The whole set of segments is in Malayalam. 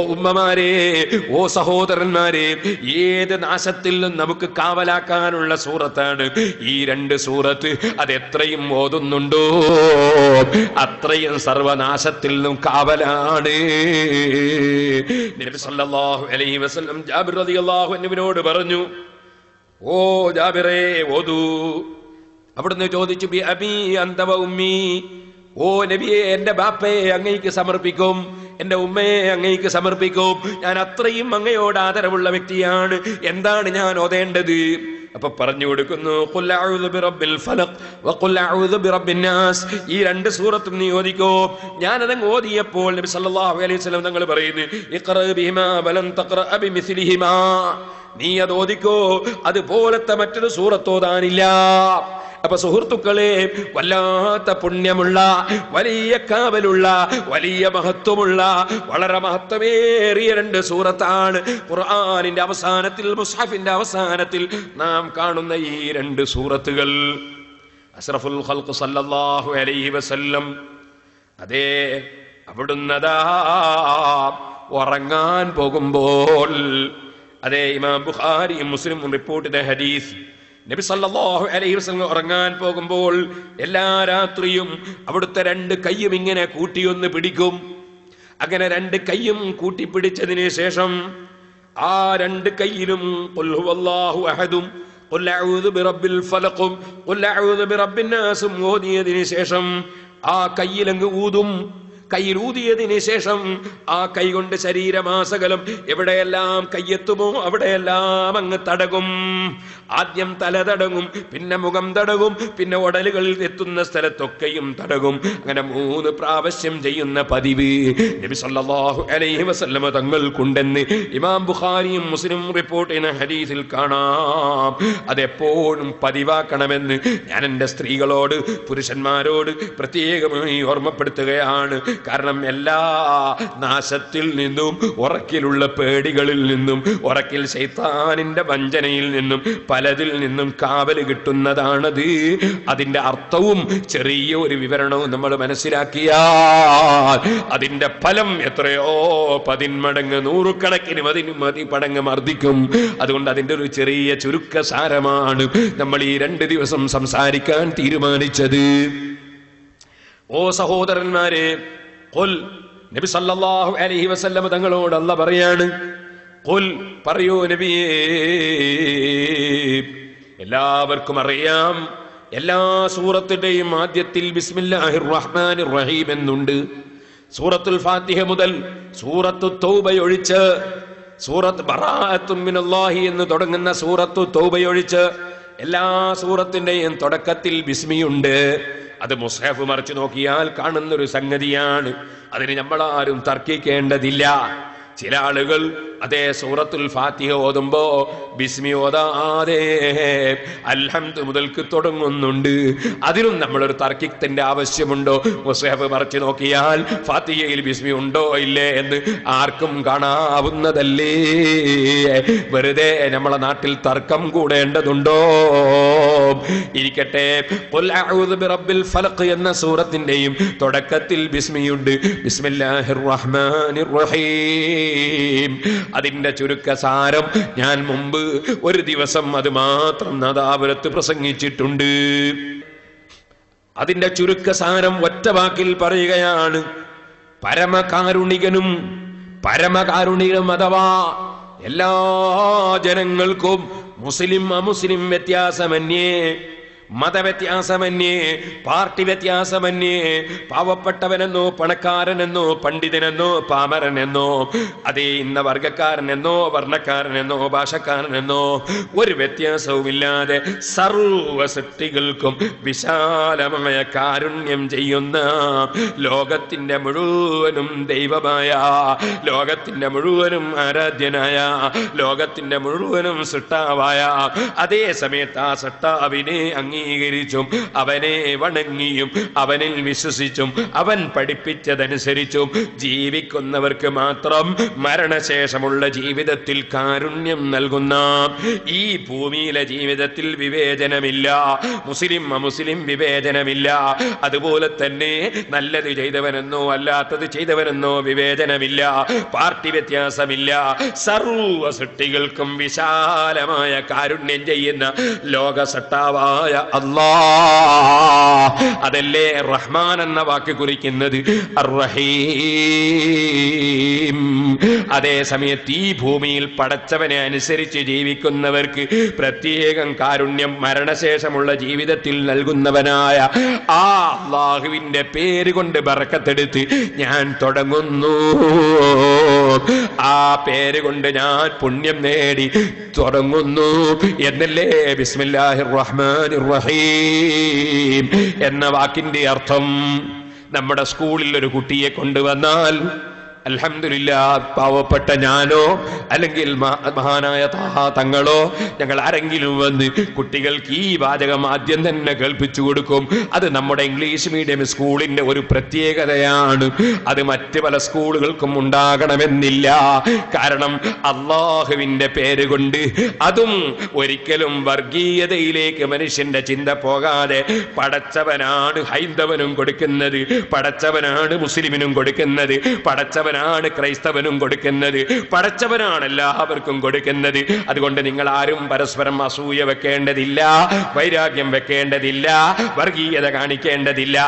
ഉമ്മമാരെ ഓ സഹോദരന്മാരെ ഏത് നാശത്തിൽ നിന്നും നമുക്ക് കാവലാക്കാനുള്ള സൂറത്താണ്. ഈ രണ്ട് സൂറത്ത് അത് എത്രയും ഓതുന്നുണ്ടോ? അത്രയും സർവനാശത്തിൽ നിന്നും കാവലാണ് അൻഹുവിനോട് പറഞ്ഞു ഓ ജാബിറേ ഓതു. അവിടുന്ന് ചോദിച്ചു ബി അബി അന്തവ ഉമ്മി. ഓ നബിയെ എന്റെ ബാപ്പയെ അങ്ങേക്ക് സമർപ്പിക്കും. എന്റെ ഉമ്മയെ അങ്ങേക്ക് സമർപ്പിക്കും. ഞാൻ അത്രയും അങ്ങയോട് ആദരവുള്ള വ്യക്തിയാണ്. എന്താണ് ഞാൻ ഓതേണ്ടത്? അപ്പൊ പറഞ്ഞു കൊടുക്കുന്നു. ഈ രണ്ട് സൂറത്തും നീ ഓദിക്കോ ഞാൻ അതങ്ങ് ഓതിയപ്പോൾ നബി സല്ലല്ലാഹു അലൈഹി വസല്ലം തങ്ങൾ പറയുന്നു ഇഖ്റ ബിഹിമാ ബലൻ തഖ്റ ബിമിസ്ലിഹിമാ നീ അത് ഓദിക്കോ അതുപോലത്തെ മറ്റൊരു സൂറത്ത് ഓതാനില്ല. അപ്പൊ സുഹൃത്തുക്കളെ വല്ലാത്ത പുണ്യമുള്ള വലിയ കാവലുള്ള വലിയ മഹത്വമുള്ള വളരെ മഹത്വമേറിയ രണ്ട് സൂറത്താണ് ഖുർആാനിന്റെ അവസാനത്തിൽ മുസാഫിന്റെ അവസാനത്തിൽ നാം കാണുന്ന ഈ രണ്ട് സൂറത്തുകൾ. അഷ്റഫുൽ ഖൽഖ് സല്ലല്ലാഹു അലൈഹി വസല്ലം അതേ അവിടുന്നതാ ഉറങ്ങാൻ പോകുമ്പോൾ അതേ ഇമാം ബുഖാരിയും മുസ്ലിം റിപ്പോർട്ട് ചെയ്ത ഹദീസ് നബി സല്ലാഹു അലൈഹി വസ്ലം ഉറങ്ങാൻ പോകുമ്പോൾ എല്ലാ രാത്രിയും അവിടുത്തെ രണ്ട് കൈയും ഇങ്ങനെ കൂട്ടിയൊന്ന് പിടിക്കും. അങ്ങനെ രണ്ട് കൈയും കൂട്ടിപ്പിടിച്ചതിന് ശേഷം ആ രണ്ട് കൈയിലും ഖുൽ ഹുവല്ലാഹു അഹദും ഓതിയതിന് ശേഷം ആ കയ്യിലങ്ങ് ഊതും. കയ്യിൽ ഊതിയതിനു ശേഷം ആ കൈ കൊണ്ട് ശരീരമാസകലം എവിടെയെല്ലാം കയ്യെത്തുമോ അവിടെയെല്ലാം അങ്ങ് തടകും. ആദ്യം തല തടങ്ങും പിന്നെ മുഖം തടകും പിന്നെ ഉടലുകളിൽ എത്തുന്ന സ്ഥലത്തൊക്കെയും തടകും. അങ്ങനെ മൂന്ന് പ്രാവശ്യം ചെയ്യുന്ന പതിവ്. നബി സല്ലല്ലാഹു അലൈഹി വസല്ലമ തങ്ങൾക്കുണ്ടെന്ന് ഇമാം ബുഖാരിയും മുസ്ലിം റിപ്പോർട്ട് ചെയ്യുന്ന ഹദീസിൽ കാണാം. അതെപ്പോഴും പതിവാക്കണമെന്ന് ഞാൻ എന്റെ സ്ത്രീകളോട് പുരുഷന്മാരോട് പ്രത്യേകമായി ഓർമ്മപ്പെടുത്തുകയാണ്. കാരണം എല്ലാ നാശത്തിൽ നിന്നും ഉറക്കിലുള്ള പേടികളിൽ നിന്നും ഉറക്കിൽ ശൈത്താനിന്റെ വഞ്ചനയിൽ നിന്നും പലതിൽ നിന്നും കാവൽ കിട്ടുന്നതാണത്. അതിന്റെ അർത്ഥവും ചെറിയ ഒരു വിവരണവും നമ്മൾ മനസ്സിലാക്കിയാൽ അതിന്റെ ഫലം എത്രയോ പതിന്മടങ്ങ് നൂറുകണക്കിന് മതിന് മതി പടങ്ങ് മർദ്ദിക്കും. അതുകൊണ്ട് അതിന്റെ ഒരു ചെറിയ ചുരുക്ക സാരമാണ് നമ്മൾ ഈ രണ്ട് ദിവസം സംസാരിക്കാൻ തീരുമാനിച്ചത്. ഓ സഹോദരന്മാരെ കൊൽ നബി സല്ലല്ലാഹു അലൈഹി വസല്ലം തങ്ങളോട് അല്ല പറയാണ്. കൊൽ പറയൂ നബിയേ. എല്ലാവർക്കും അറിയാം. എല്ലാ സൂറത്തിന്റെയും ആദ്യത്തിൽ ബിസ്മില്ലാഹിർ റഹ്മാനിർ റഹീം എന്നുണ്ട്. സൂറത്തുൽ ഫാത്തിഹ മുതൽ സൂറത്തു തൗബയൊഴിച്ച് സൂറത്ത് ബറാഅത്തും മിനല്ലാഹി എന്ന് തുടങ്ങുന്ന സൂറത്തു തൗബയൊഴിച്ച് എല്ലാ സൂറത്തിന്റെയും തുടക്കത്തിൽ ബിസ്മിയുണ്ട്. അത് മുസ്ഹഫ് മറിച്ച് നോക്കിയാൽ കാണുന്ന ഒരു സംഗതിയാണ്. അതിന് നമ്മൾ ആരും തർക്കിക്കേണ്ടതില്ല. ചില ആളുകൾ അതേ സൂറത്തുൽ ഫാത്തിഹ ഓതുമ്പോ ബിസ്മി ഓതാതെ അൽഹംദ് മുതൽക്ക് തുടങ്ങുന്നുണ്ട്. അതിനും നമ്മളൊരു തർക്കിത്തിന്റെ ആവശ്യമുണ്ടോ? മുസ്ഹഫ് മറിച്ച് നോക്കിയാൽ ഫാത്തിഹയിൽ ബിസ്മി ഉണ്ടോ ഇല്ലേ എന്ന് ആർക്കും കാണാവുന്നതല്ലേ. വെറുതെ നമ്മളെ നാട്ടിൽ തർക്കം കൂടേണ്ടതുണ്ടോ? ഇരിക്കട്ടെ. ബിറബ്ബിൽ ഫലഖ് എന്ന സൂറത്തിന്റെയും തുടക്കത്തിൽ ബിസ്മിയുണ്ട്. ബിസ്മില്ലാഹിർ റഹ്മാനിർ റഹീം. അതിന്റെ ചുരുക്കസാരം ഞാൻ മുമ്പ് ഒരു ദിവസം അത് മാത്രം നദാപുരത്ത് പ്രസംഗിച്ചിട്ടുണ്ട്. അതിന്റെ ചുരുക്കസാരം ഒറ്റ വാക്കിൽ പറയുകയാണ് പരമകാരുണികനും പരമകാരുണികനും അഥവാ എല്ലാ ജനങ്ങൾക്കും മുസ്ലിം അമുസ്ലിം വ്യത്യാസമന്യേ മതവ്യത്യാസമന്യേ പാർട്ടി വ്യത്യാസമന്യേ പാവപ്പെട്ടവനെന്നോ പണക്കാരനെന്നോ പണ്ഡിതനെന്നോ പാമരനെന്നോ അതേ ഇന്ന വർഗക്കാരനെന്നോ വർണക്കാരനെന്നോ ഭാഷക്കാരനെന്നോ ഒരു വ്യത്യാസവുമില്ലാതെ സർവ സൃഷ്ടികൾക്കും വിശാലമായ കാരുണ്യം ചെയ്യുന്ന ലോകത്തിന്റെ മുഴുവനും ദൈവമായ ലോകത്തിന്റെ മുഴുവനും ആരാധ്യനായ ലോകത്തിന്റെ മുഴുവനും സൃഷ്ടാവായ അതേ സമയത്ത് ആ സൃഷ്ടാവിനെ അംഗീകരിക്കുന്ന അംഗീകരിച്ചും അവനെ വണങ്ങിയും അവനിൽ വിശ്വസിച്ചും അവൻ പഠിപ്പിച്ചതനുസരിച്ചും ജീവിക്കുന്നവർക്ക് മാത്രം മരണശേഷമുള്ള ജീവിതത്തിൽ കാരുണ്യം നൽകുന്ന ഈ ഭൂമിയിലെ ജീവിതത്തിൽ വിവേചനമില്ല. മുസ്ലിം അമുസ്ലിം വിവേചനമില്ല. അതുപോലെ തന്നെ നല്ലത് ചെയ്തവനെന്നോ അല്ലാത്തത് ചെയ്തവനെന്നോ വിവേചനമില്ല. പാർട്ടി വ്യത്യാസമില്ല. സർവ സൃഷ്ടികൾക്കും വിശാലമായ കാരുണ്യം ചെയ്യുന്ന ലോക സട്ടാവായ അതല്ലേ റഹ്മാൻ എന്ന വാക്ക് കുറിക്കുന്നത്? അതേ സമയത്ത് ഈ ഭൂമിയിൽ പടച്ചവനെ അനുസരിച്ച് ജീവിക്കുന്നവർക്ക് പ്രത്യേകം കാരുണ്യം മരണശേഷമുള്ള ജീവിതത്തിൽ നൽകുന്നവനായ ആ അള്ളാഹുവിന്റെ പേര് കൊണ്ട് ബറക്കത്തെടുത്ത് ഞാൻ തുടങ്ങുന്നു. ആ പേര് കൊണ്ട് ഞാൻ പുണ്യം നേടി തുടങ്ങുന്നു എന്നല്ലേ? ബിസ്മില്ലാഹിർ റഹ്മാനിർ റഹീം എന്ന വാക്കിന്റെ അർത്ഥം നമ്മുടെ സ്കൂളിൽ ഒരു കുട്ടിയെ കൊണ്ടുവന്നാൽ അൽഹംദുലില്ല പാവപ്പെട്ട ഞാനോ അല്ലെങ്കിൽ മഹാനായ താഹാ തങ്ങളോ ഞങ്ങൾ ആരെങ്കിലും വന്ന് കുട്ടികൾക്ക് ഈ വാചകം ആദ്യം തന്നെ കേൾപ്പിച്ചു കൊടുക്കും. അത് നമ്മുടെ ഇംഗ്ലീഷ് മീഡിയം സ്കൂളിന്റെ ഒരു പ്രത്യേകതയാണ്. അത് മറ്റ് പല സ്കൂളുകൾക്കും ഉണ്ടാകണമെന്നില്ല. കാരണം അള്ളാഹുവിന്റെ പേര് കൊണ്ട് അതും ഒരിക്കലും വർഗീയതയിലേക്ക് മനുഷ്യന്റെ ചിന്ത പോകാതെ പടച്ചവനാണ് ഹൈന്ദവനും കൊടുക്കുന്നത് പടച്ചവനാണ് മുസ്ലിമിനും കൊടുക്കുന്നത് പടച്ചവനാണ് ക്രൈസ്തവനും കൊടുക്കുന്നത്. പടച്ചവനാണ് എല്ലാവർക്കും കൊടുക്കുന്നത്. അതുകൊണ്ട് നിങ്ങൾ ആരും പരസ്പരം അസൂയ വെക്കേണ്ടതില്ല വൈരാഗ്യം വെക്കേണ്ടതില്ല വർഗീയത കാണിക്കേണ്ടതില്ല.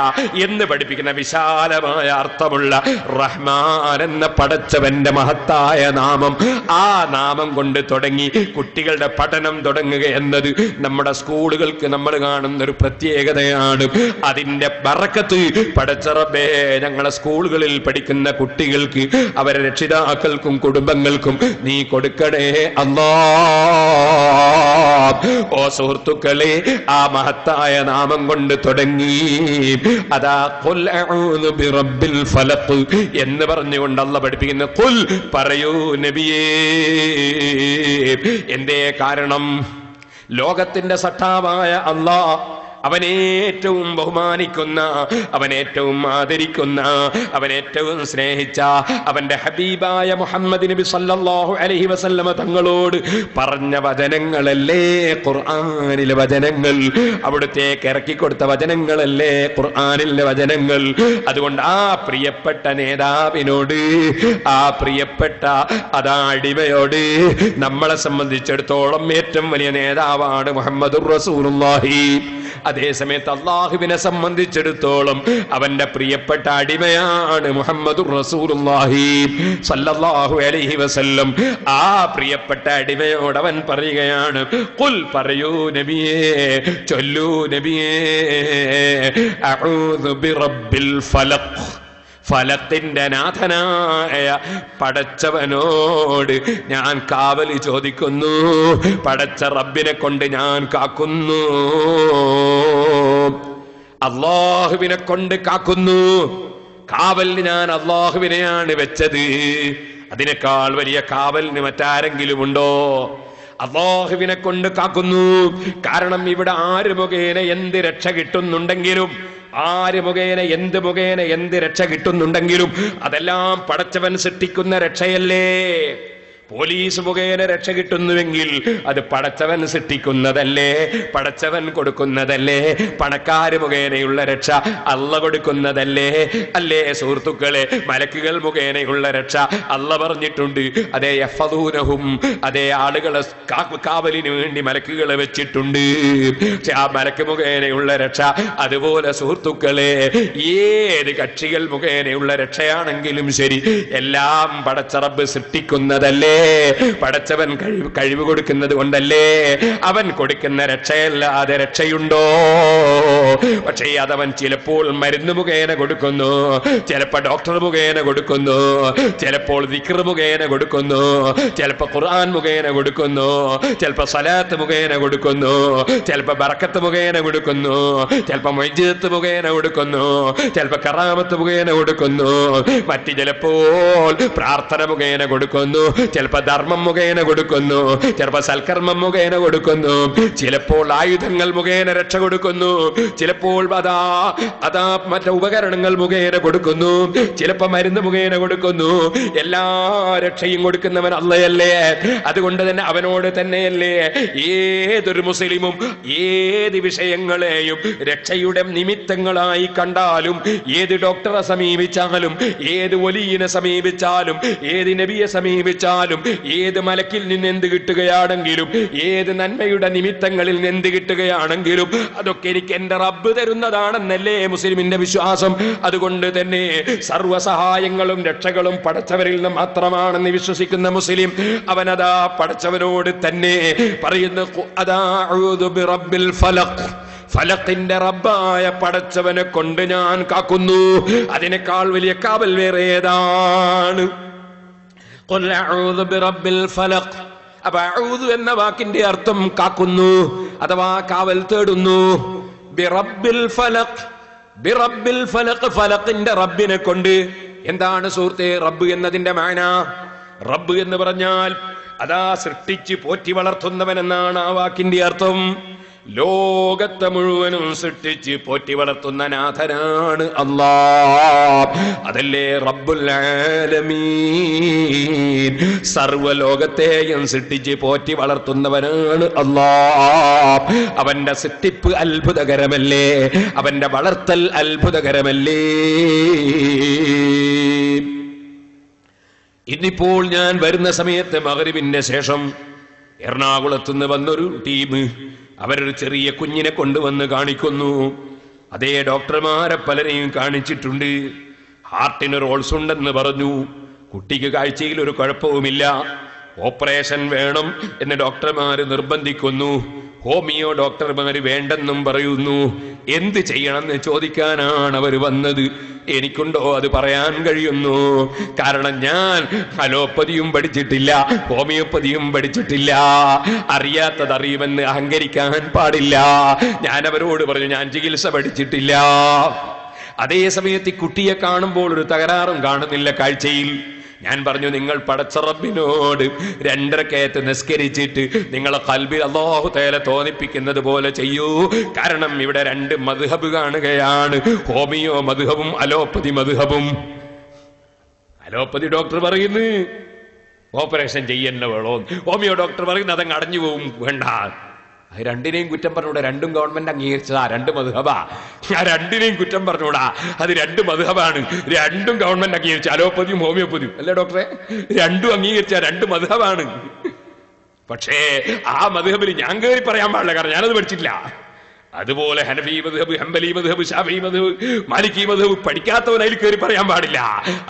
എന്ന് പഠിപ്പിക്കുന്ന വിശാലമായ അർത്ഥമുള്ള റഹ്മാൻ എന്ന പടച്ചവന്റെ മഹത്തായ നാമം ആ നാമം കൊണ്ട് തുടങ്ങി കുട്ടികളുടെ പഠനം തുടങ്ങുക എന്നത് നമ്മുടെ സ്കൂളുകൾക്ക് നമ്മൾ കാണുന്ന ഒരു പ്രത്യേകതയാണ്. അതിന്റെ പറക്കത്ത് പടച്ചറബേ ഞങ്ങളെ സ്കൂളുകളിൽ പഠിക്കുന്ന കുട്ടികൾക്ക് അവരെ രക്ഷിതാക്കൾക്കും കുടുംബങ്ങൾക്കും നീ കൊടുക്കണേ അല്ലാ. ഓ സുഹൃത്തുക്കളെ ആ മഹത്തായ നാമം കൊണ്ട് തുടങ്ങി. അതാ ഫലഖ് എന്ന് പറഞ്ഞുകൊണ്ട് അല്ല പഠിപ്പിക്കുന്ന ഖുൽ പറയൂ നബിയേ. എന്തേ കാരണം? ലോകത്തിന്റെ സട്ടാവായ അല്ലാ അവൻ ഏറ്റവും ബഹുമാനിക്കുന്ന അവനേറ്റവും ആദരിക്കുന്ന അവനേറ്റവും സ്നേഹിച്ച അവന്റെ ഹബീബായ മുഹമ്മദ് നബി സല്ലല്ലാഹു അലൈഹി വസല്ലമ തങ്ങളോട് പറഞ്ഞ വചനങ്ങളല്ലേ ഖുർആനിലെ വചനങ്ങൾ? അവിടുത്തേക്ക് ഇറക്കി കൊടുത്ത വചനങ്ങളല്ലേ ഖുർആനിലെ വചനങ്ങൾ? അതുകൊണ്ട് ആ പ്രിയപ്പെട്ട നേതാവിനോട് ആ പ്രിയപ്പെട്ട അതാ അടിമയോട് നമ്മളെ സംബന്ധിച്ചിടത്തോളം ഏറ്റവും വലിയ നേതാവാണ് മുഹമ്മദുർ റസൂലുള്ളാഹി. അതേ സമയത്ത് അള്ളാഹുവിനെ സംബന്ധിച്ചിടത്തോളം അവന്റെ പ്രിയപ്പെട്ട അടിമയാണ് മുഹമ്മദ് സല്ലല്ലാഹു അലൈഹി വസല്ലം. ആ പ്രിയപ്പെട്ട അടിമയോട് അവൻ പറയുകയാണ് ഖുൽ പറയൂ നബിയേ ചൊല്ലൂ നബിയേ അഊദു ബിറബ്ബിൽ ഫലഖ്. ഫലത്തിന്റെ നാഥനായ പടച്ചവനോട് ഞാൻ കാവലി ചോദിക്കുന്നു. പടച്ച റബ്ബിനെ കൊണ്ട് ഞാൻ കാക്കുന്നു. അള്ളാഹുവിനെ കൊണ്ട് കാക്കുന്നു. കാവലിന് ഞാൻ അള്ളാഹുവിനെയാണ് വെച്ചത്. അതിനേക്കാൾ വലിയ കാവലിന് മറ്റാരെങ്കിലും ഉണ്ടോ? അള്ളാഹുവിനെ കൊണ്ട് കാക്കുന്നു. കാരണം ഇവിടെ ആര് മുഖേന എന്ത് രക്ഷ കിട്ടുന്നുണ്ടെങ്കിലും ആര് മുഖേന എന്ത് മുഖേന എന്ത് രക്ഷ കിട്ടുന്നുണ്ടെങ്കിലും അതെല്ലാം പടച്ചവൻ സൃഷ്ടിക്കുന്ന രക്ഷയല്ലേ? പോലീസ് മുഖേന രക്ഷ കിട്ടുന്നുവെങ്കിൽ അത് പടച്ചവൻ സൃഷ്ടിക്കുന്നതല്ലേ? പടച്ചവൻ കൊടുക്കുന്നതല്ലേ? പണക്കാര് മുഖേനയുള്ള രക്ഷ അള്ള കൊടുക്കുന്നതല്ലേ? അല്ലേ സുഹൃത്തുക്കളെ മലക്കുകൾ മുഖേനയുള്ള രക്ഷ അള്ള പറഞ്ഞിട്ടുണ്ട്. അതേ എഫദൂനഹും അതേ ആളുകളെ കാവലിന് വേണ്ടി മലക്കുകളെ വെച്ചിട്ടുണ്ട്. പക്ഷെ ആ മലക്ക് മുഖേനയുള്ള രക്ഷ അതുപോലെ സുഹൃത്തുക്കളെ ഏത് കക്ഷികൾ മുഖേനയുള്ള രക്ഷയാണെങ്കിലും ശരി എല്ലാം പടച്ചറബ് സൃഷ്ടിക്കുന്നതല്ലേ? പടച്ചവൻ കഴിവ് കഴിവ് കൊടുക്കുന്നത് കൊണ്ടല്ലേ? അവൻ കൊടുക്കുന്ന രക്ഷയല്ലാതെ രക്ഷയുണ്ടോ? പക്ഷേ അതവൻ ചിലപ്പോൾ മരുന്ന് മുഖേന കൊടുക്കുന്നു ചിലപ്പോൾ ഡോക്ടർ മുഖേന കൊടുക്കുന്നു ചിലപ്പോൾ ദിക്ർ മുഖേന കൊടുക്കുന്നു ചിലപ്പോൾ ഖുർആൻ മുഖേന കൊടുക്കുന്നു ചിലപ്പോൾ സലാത്ത് മുഖേന കൊടുക്കുന്നു ചിലപ്പോൾ ബറക്കത്ത് മുഖേന കൊടുക്കുന്നു ചിലപ്പോൾ മൈജിത്ത് മുഖേന കൊടുക്കുന്നു ചിലപ്പോൾ കറാമത്ത് മുഖേന കൊടുക്കുന്നു മറ്റു ചിലപ്പോൾ പ്രാർത്ഥന മുഖേന കൊടുക്കുന്നു ചിലപ്പോൾ ചിലപ്പോ ധർമ്മം മുഖേന കൊടുക്കുന്നു. ചിലപ്പോ സൽക്കർമ്മം മുഖേന കൊടുക്കുന്നു. ചിലപ്പോൾ ആയുധങ്ങൾ മുഖേന രക്ഷ കൊടുക്കുന്നു. ചിലപ്പോൾ അതാ അതാ മറ്റു ഉപകരണങ്ങൾ മുഖേന കൊടുക്കുന്നു. ചിലപ്പോ മരുന്ന് മുഖേന കൊടുക്കുന്നു. എല്ലാ രക്ഷയും കൊടുക്കുന്നവൻ അല്ലയല്ലേ അതുകൊണ്ട് തന്നെ അവനോട് തന്നെയല്ലേ? ഏതൊരു മുസ്ലിമും ഏത് വിഷയങ്ങളെയും രക്ഷയുടെ നിമിത്തങ്ങളായി കണ്ടാലും ഏത് ഡോക്ടറെ സമീപിച്ചാലും ഏത് ഒലിയിനെ സമീപിച്ചാലും ഏത് നബിയെ സമീപിച്ചാലും ഏത് മലക്കിൽ നിന്ന് എന്ത് കിട്ടുകയാണെങ്കിലും ഏത് നന്മയുടെ നിമിത്തങ്ങളിൽ നിന്ന് എന്ത് കിട്ടുകയാണെങ്കിലും അതൊക്കെ എനിക്ക് എന്റെ റബ്ബ് തരുന്നതാണെന്നല്ലേ മുസ്ലിമിന്റെ വിശ്വാസം? അതുകൊണ്ട് തന്നെ സർവസഹായങ്ങളും രക്ഷകളും പടച്ചവരിൽ നിന്ന് മാത്രമാണെന്ന് വിശ്വസിക്കുന്ന മുസ്ലിം അവനതാ പടച്ചവനോട് തന്നെ പറയുന്നു "ഖു- അതാ അഊദു ബിറബ്ബിൽ ഫലഖ്. ഫലത്തിന്റെ റബ്ബായ പടച്ചവനെ കൊണ്ട് ഞാൻ കാക്കുന്നു. അതിനേക്കാൾ വലിയ കാവൽ വേറെ ഏതാണ്? അപ്പൊ എന്ന വാക്കിന്റെ അർത്ഥം കാക്കുന്നു അഥവാ കാവൽ തേടുന്നു. ഫലഖിന്റെ റബ്ബിനെ കൊണ്ട്. എന്താണ് സുഹൃത്തെ റബ്ബ് എന്നതിന്റെ മാന? റബ്ബ് എന്ന് പറഞ്ഞാൽ അതാ സൃഷ്ടിച്ച് പോറ്റി വളർത്തുന്നവൻ എന്നാണ് ആ വാക്കിന്റെ അർത്ഥം. ലോകത്തെ മുഴുവനും സൃഷ്ടിച്ച് പോറ്റി വളർത്തുന്ന നാഥനാണ് അതല്ലേ റബ്ബുൽ ആലമീൻ. സർവലോകത്തെയും സൃഷ്ടിച്ച് പോറ്റി വളർത്തുന്നവനാണ് അള്ളാഹ്. അവന്റെ സൃഷ്ടിപ്പ് അത്ഭുതകരമല്ലേ? അവന്റെ വളർത്തൽ അത്ഭുതകരമല്ലേ? ഇന്നിപ്പോൾ ഞാൻ വരുന്ന സമയത്ത് മകരുവിന്റെ ശേഷം എറണാകുളത്തുനിന്ന് വന്നൊരു ടീം അവരൊരു ചെറിയ കുഞ്ഞിനെ കൊണ്ടുവന്ന് കാണിക്കുന്നു. അതേ ഡോക്ടർമാരെ പലരെയും കാണിച്ചിട്ടുണ്ട്. ഹാർട്ടിന് റോൾസ് ഉണ്ടെന്ന് പറഞ്ഞു. കുട്ടിക്ക് കാഴ്ചയിൽ ഒരു കുഴപ്പവുമില്ല. ഓപ്പറേഷൻ വേണം എന്ന് ഡോക്ടർമാര് നിർബന്ധിക്കുന്നു. ഹോമിയോ ഡോക്ടർമാര് വേണ്ടെന്നും പറയുന്നു. എന്ത് ചെയ്യണമെന്ന് ചോദിക്കാനാണ് അവർ വന്നത്. എനിക്കുണ്ടോ അത് പറയാൻ കഴിയുന്നു. കാരണം ഞാൻ അലോപ്പതിയും പഠിച്ചിട്ടില്ല ഹോമിയോപ്പതിയും പഠിച്ചിട്ടില്ല. അറിയാത്തത് അറിയുമെന്ന് അഹങ്കരിക്കാൻ പാടില്ല. ഞാൻ അവരോട് പറഞ്ഞു ഞാൻ ചികിത്സ പഠിച്ചിട്ടില്ല. അതേ സമയത്ത് കുട്ടിയെ കാണുമ്പോൾ ഒരു തകരാറും കാണുന്നില്ല കാഴ്ചയിൽ. ഞാൻ പറഞ്ഞു നിങ്ങൾ പടച്ച റബ്ബിനോട് രണ്ടരക്കയത്ത് നിസ്കരിച്ചിട്ട് നിങ്ങളെ കൽബിൽ അള്ളാഹു തേല തോന്നിപ്പിക്കുന്നത് പോലെ ചെയ്യൂ. കാരണം ഇവിടെ രണ്ട് മധുഹബ് കാണുകയാണ്. ഹോമിയോ മധുഹബും അലോപ്പതി മധുഹബും അലോപ്പതി ഡോക്ടർ പറയുന്നു ഓപ്പറേഷൻ ചെയ്യന്നെ വേണോ ഹോമിയോ ഡോക്ടർ പറയുന്നു അതങ്ങ് അടഞ്ഞു പോവും വേണ്ട. രണ്ടിനെയും കുറ്റം പറഞ്ഞൂടാ രണ്ടും ഗവൺമെന്റ് അംഗീകരിച്ചതാ. രണ്ട് മധുഹബാ. ഞാൻ രണ്ടിനെയും കുറ്റം പറഞ്ഞൂടാ അത് രണ്ട് മധുഹബാണ്. രണ്ടും ഗവൺമെന്റ് അംഗീകരിച്ചു. അലോപ്പതിയും ഹോമിയോപ്പതിയും. അല്ലേ ഡോക്ടറെ? രണ്ടും അംഗീകരിച്ച രണ്ട് മധുഹബാണ്. പക്ഷേ ആ മധുഹബിൽ ഞാൻ കയറി പറയാൻ പാടില്ല. കാരണം ഞാനത് പഠിച്ചിട്ടില്ല. അതുപോലെ ഹനഫി മധുഹബ് ഹംബലി മധുഹബ് ഷാഫി മധുബ് മാലിക്കി മധുബ് പഠിക്കാത്തവൻ അതിൽ കയറി പറയാൻ പാടില്ല.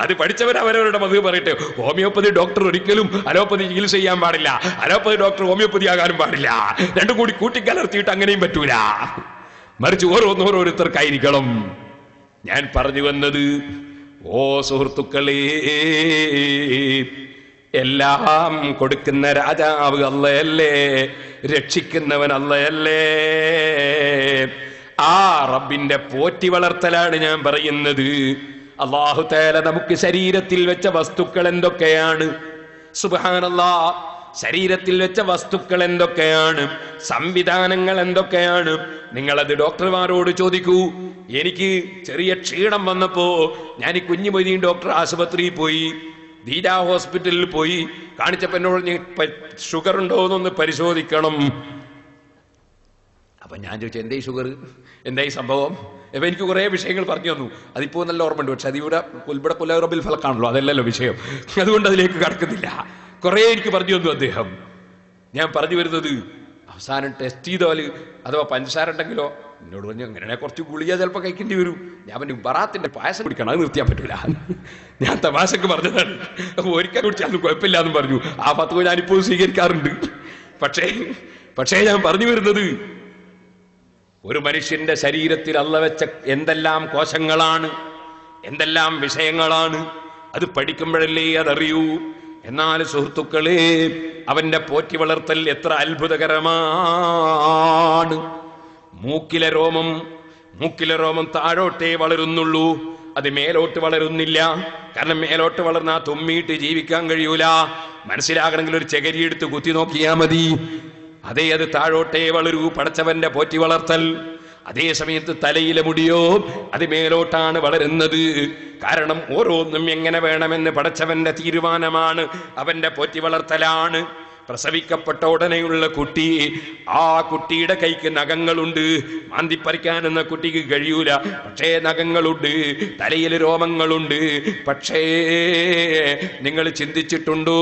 അത് പഠിച്ചവൻ അവരവരുടെ മധുഹ് പറയട്ടെ. ഹോമിയോപ്പതി ഡോക്ടർ ഒരിക്കലും അലോപ്പതി ചികിത്സ ചെയ്യാൻ പാടില്ല. അലോപ്പതി ഡോക്ടർ ഹോമിയോപ്പതി ആകാനും പാടില്ല. രണ്ടും കൂടി കൂട്ടിക്കലർത്തിയിട്ട് അങ്ങനെയും പറ്റൂല. മറിച്ച് ഓരോന്നോരോരുത്തർക്കായിരിക്കണം ഞാൻ പറഞ്ഞു വന്നത് ഓ സുഹൃത്തുക്കളേ എല്ലാം കൊടുക്കുന്ന രാജാവ് അല്ലയല്ലേ രക്ഷിക്കുന്നവൻ അല്ലയല്ലേ ആ റബ്ബിന്റെ പോറ്റി വളർത്തലാണ് ഞാൻ പറയുന്നത്. അള്ളാഹു തേല നമുക്ക് ശരീരത്തിൽ വെച്ച വസ്തുക്കൾ എന്തൊക്കെയാണ്? സുബാനല്ലാ ശരീരത്തിൽ വെച്ച വസ്തുക്കൾ എന്തൊക്കെയാണ്? സംവിധാനങ്ങൾ എന്തൊക്കെയാണ്? നിങ്ങളത് ഡോക്ടർമാരോട് ചോദിക്കൂ. എനിക്ക് ചെറിയ ക്ഷീണം വന്നപ്പോ ഞാൻ ഈ കുഞ്ഞുമൊഴിയും ഡോക്ടർ ആശുപത്രിയിൽ പോയി. ദീര ഹോസ്പിറ്റലിൽ പോയി കാണിച്ചപ്പോ എന്നോട് ഷുഗർ ഉണ്ടോ എന്നൊന്ന് പരിശോധിക്കണം. അപ്പൊ ഞാൻ ചോദിച്ചു എന്തേ ഷുഗർ എന്തായി സംഭവം? അപ്പൊ എനിക്ക് കുറെ വിഷയങ്ങൾ പറഞ്ഞു തന്നു. അതിപ്പോ നല്ല ഓർമ്മയുണ്ട്. പക്ഷെ അതിവിടെ ഉൾപ്പെടെ പുലറബിൽ ഫലക്കാണല്ലോ. അതല്ലല്ലോ വിഷയം. അതുകൊണ്ട് അതിലേക്ക് കടക്കുന്നില്ല. കുറെ എനിക്ക് പറഞ്ഞു തന്നു അദ്ദേഹം. ഞാൻ പറഞ്ഞു വരുന്നത് അവസാനം ടെസ്റ്റ് ചെയ്താൽ അഥവാ പഞ്ചസാര ഉണ്ടെങ്കിലോ എന്നോട് പറഞ്ഞു അങ്ങനെ കുറച്ച് ഗുളിക ചിലപ്പോൾ കഴിക്കേണ്ടി വരും. ഞാൻ പിന്നെ ബറാത്തിന്റെ പായസം കുടിക്കണം അത് നിർത്തിയാൻ പറ്റൂല. ഞാൻ തമാശക്ക് പറഞ്ഞതാണ്. അപ്പൊ ഒരിക്കൽ കുടിച്ചാൽ കുഴപ്പമില്ല എന്നും പറഞ്ഞു. ആ പത്ത് ഞാനിപ്പോൾ സ്വീകരിക്കാറുണ്ട്. പക്ഷേ പക്ഷേ ഞാൻ പറഞ്ഞു വരുന്നത് ഒരു മനുഷ്യന്റെ ശരീരത്തിൽ അല്ല വെച്ച എന്തെല്ലാം കോശങ്ങളാണ് എന്തെല്ലാം വിഷയങ്ങളാണ് അത് പഠിക്കുമ്പോഴല്ലേ അതറിയൂ. എന്നാൽ സുഹൃത്തുക്കളെ അവന്റെ പോറ്റി വളർത്തൽ എത്ര അത്ഭുതകരമാണ്. മൂക്കിലെ രോമം മൂക്കിലെ രോമം താഴോട്ടേ വളരുന്നുള്ളൂ. അത് മേലോട്ട് വളരുന്നില്ല. കാരണം മേലോട്ട് വളർന്ന തുമ്മിയിട്ട് ജീവിക്കാൻ കഴിയൂല. മനസ്സിലാകണമെങ്കിൽ ഒരു ചകരി എടുത്ത് കുത്തി നോക്കിയാ മതി. അതേ അത് താഴോട്ടേ വളരൂ പടച്ചവന്റെ പോറ്റി വളർത്തൽ. അതേ സമയത്ത് തലയിലെ മുടിയോ അത് മേലോട്ടാണ് വളരുന്നത്. കാരണം ഓരോന്നും എങ്ങനെ വേണമെന്ന് പടച്ചവന്റെ തീരുമാനമാണ്. അവന്റെ പോറ്റി വളർത്തലാണ്. പ്രസവിക്കപ്പെട്ട ഉടനെയുള്ള കുട്ടി ആ കുട്ടിയുടെ കൈക്ക് നഖങ്ങളുണ്ട്. മാന്തിപ്പറിക്കാൻ എന്ന കുട്ടിക്ക് കഴിയൂല. പക്ഷേ നഖങ്ങളുണ്ട്. തലയിൽ രോമങ്ങളുണ്ട്. പക്ഷേ നിങ്ങൾ ചിന്തിച്ചിട്ടുണ്ടോ?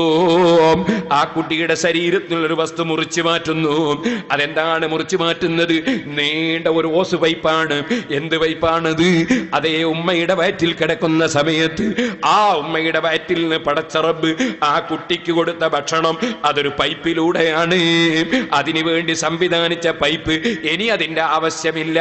ആ കുട്ടിയുടെ ശരീരത്തിലുള്ളൊരു വസ്തു മുറിച്ചു മാറ്റുന്നു. അതെന്താണ് മുറിച്ചു മാറ്റുന്നത്? നീണ്ട ഒരു ഓസ് വൈപ്പാണ്. എന്ത് വൈപ്പാണത്? അതേ ഉമ്മയുടെ വയറ്റിൽ കിടക്കുന്ന സമയത്ത് ആ ഉമ്മയുടെ വയറ്റിൽ നിന്ന് പടച്ചറബ് ആ കുട്ടിക്ക് കൊടുത്ത ഭക്ഷണം അതൊരു പൈപ്പിലൂടെയാണ്. അതിനു വേണ്ടി സംവിധാനിച്ച പൈപ്പ് ഇനി അതിന്റെ ആവശ്യമില്ല.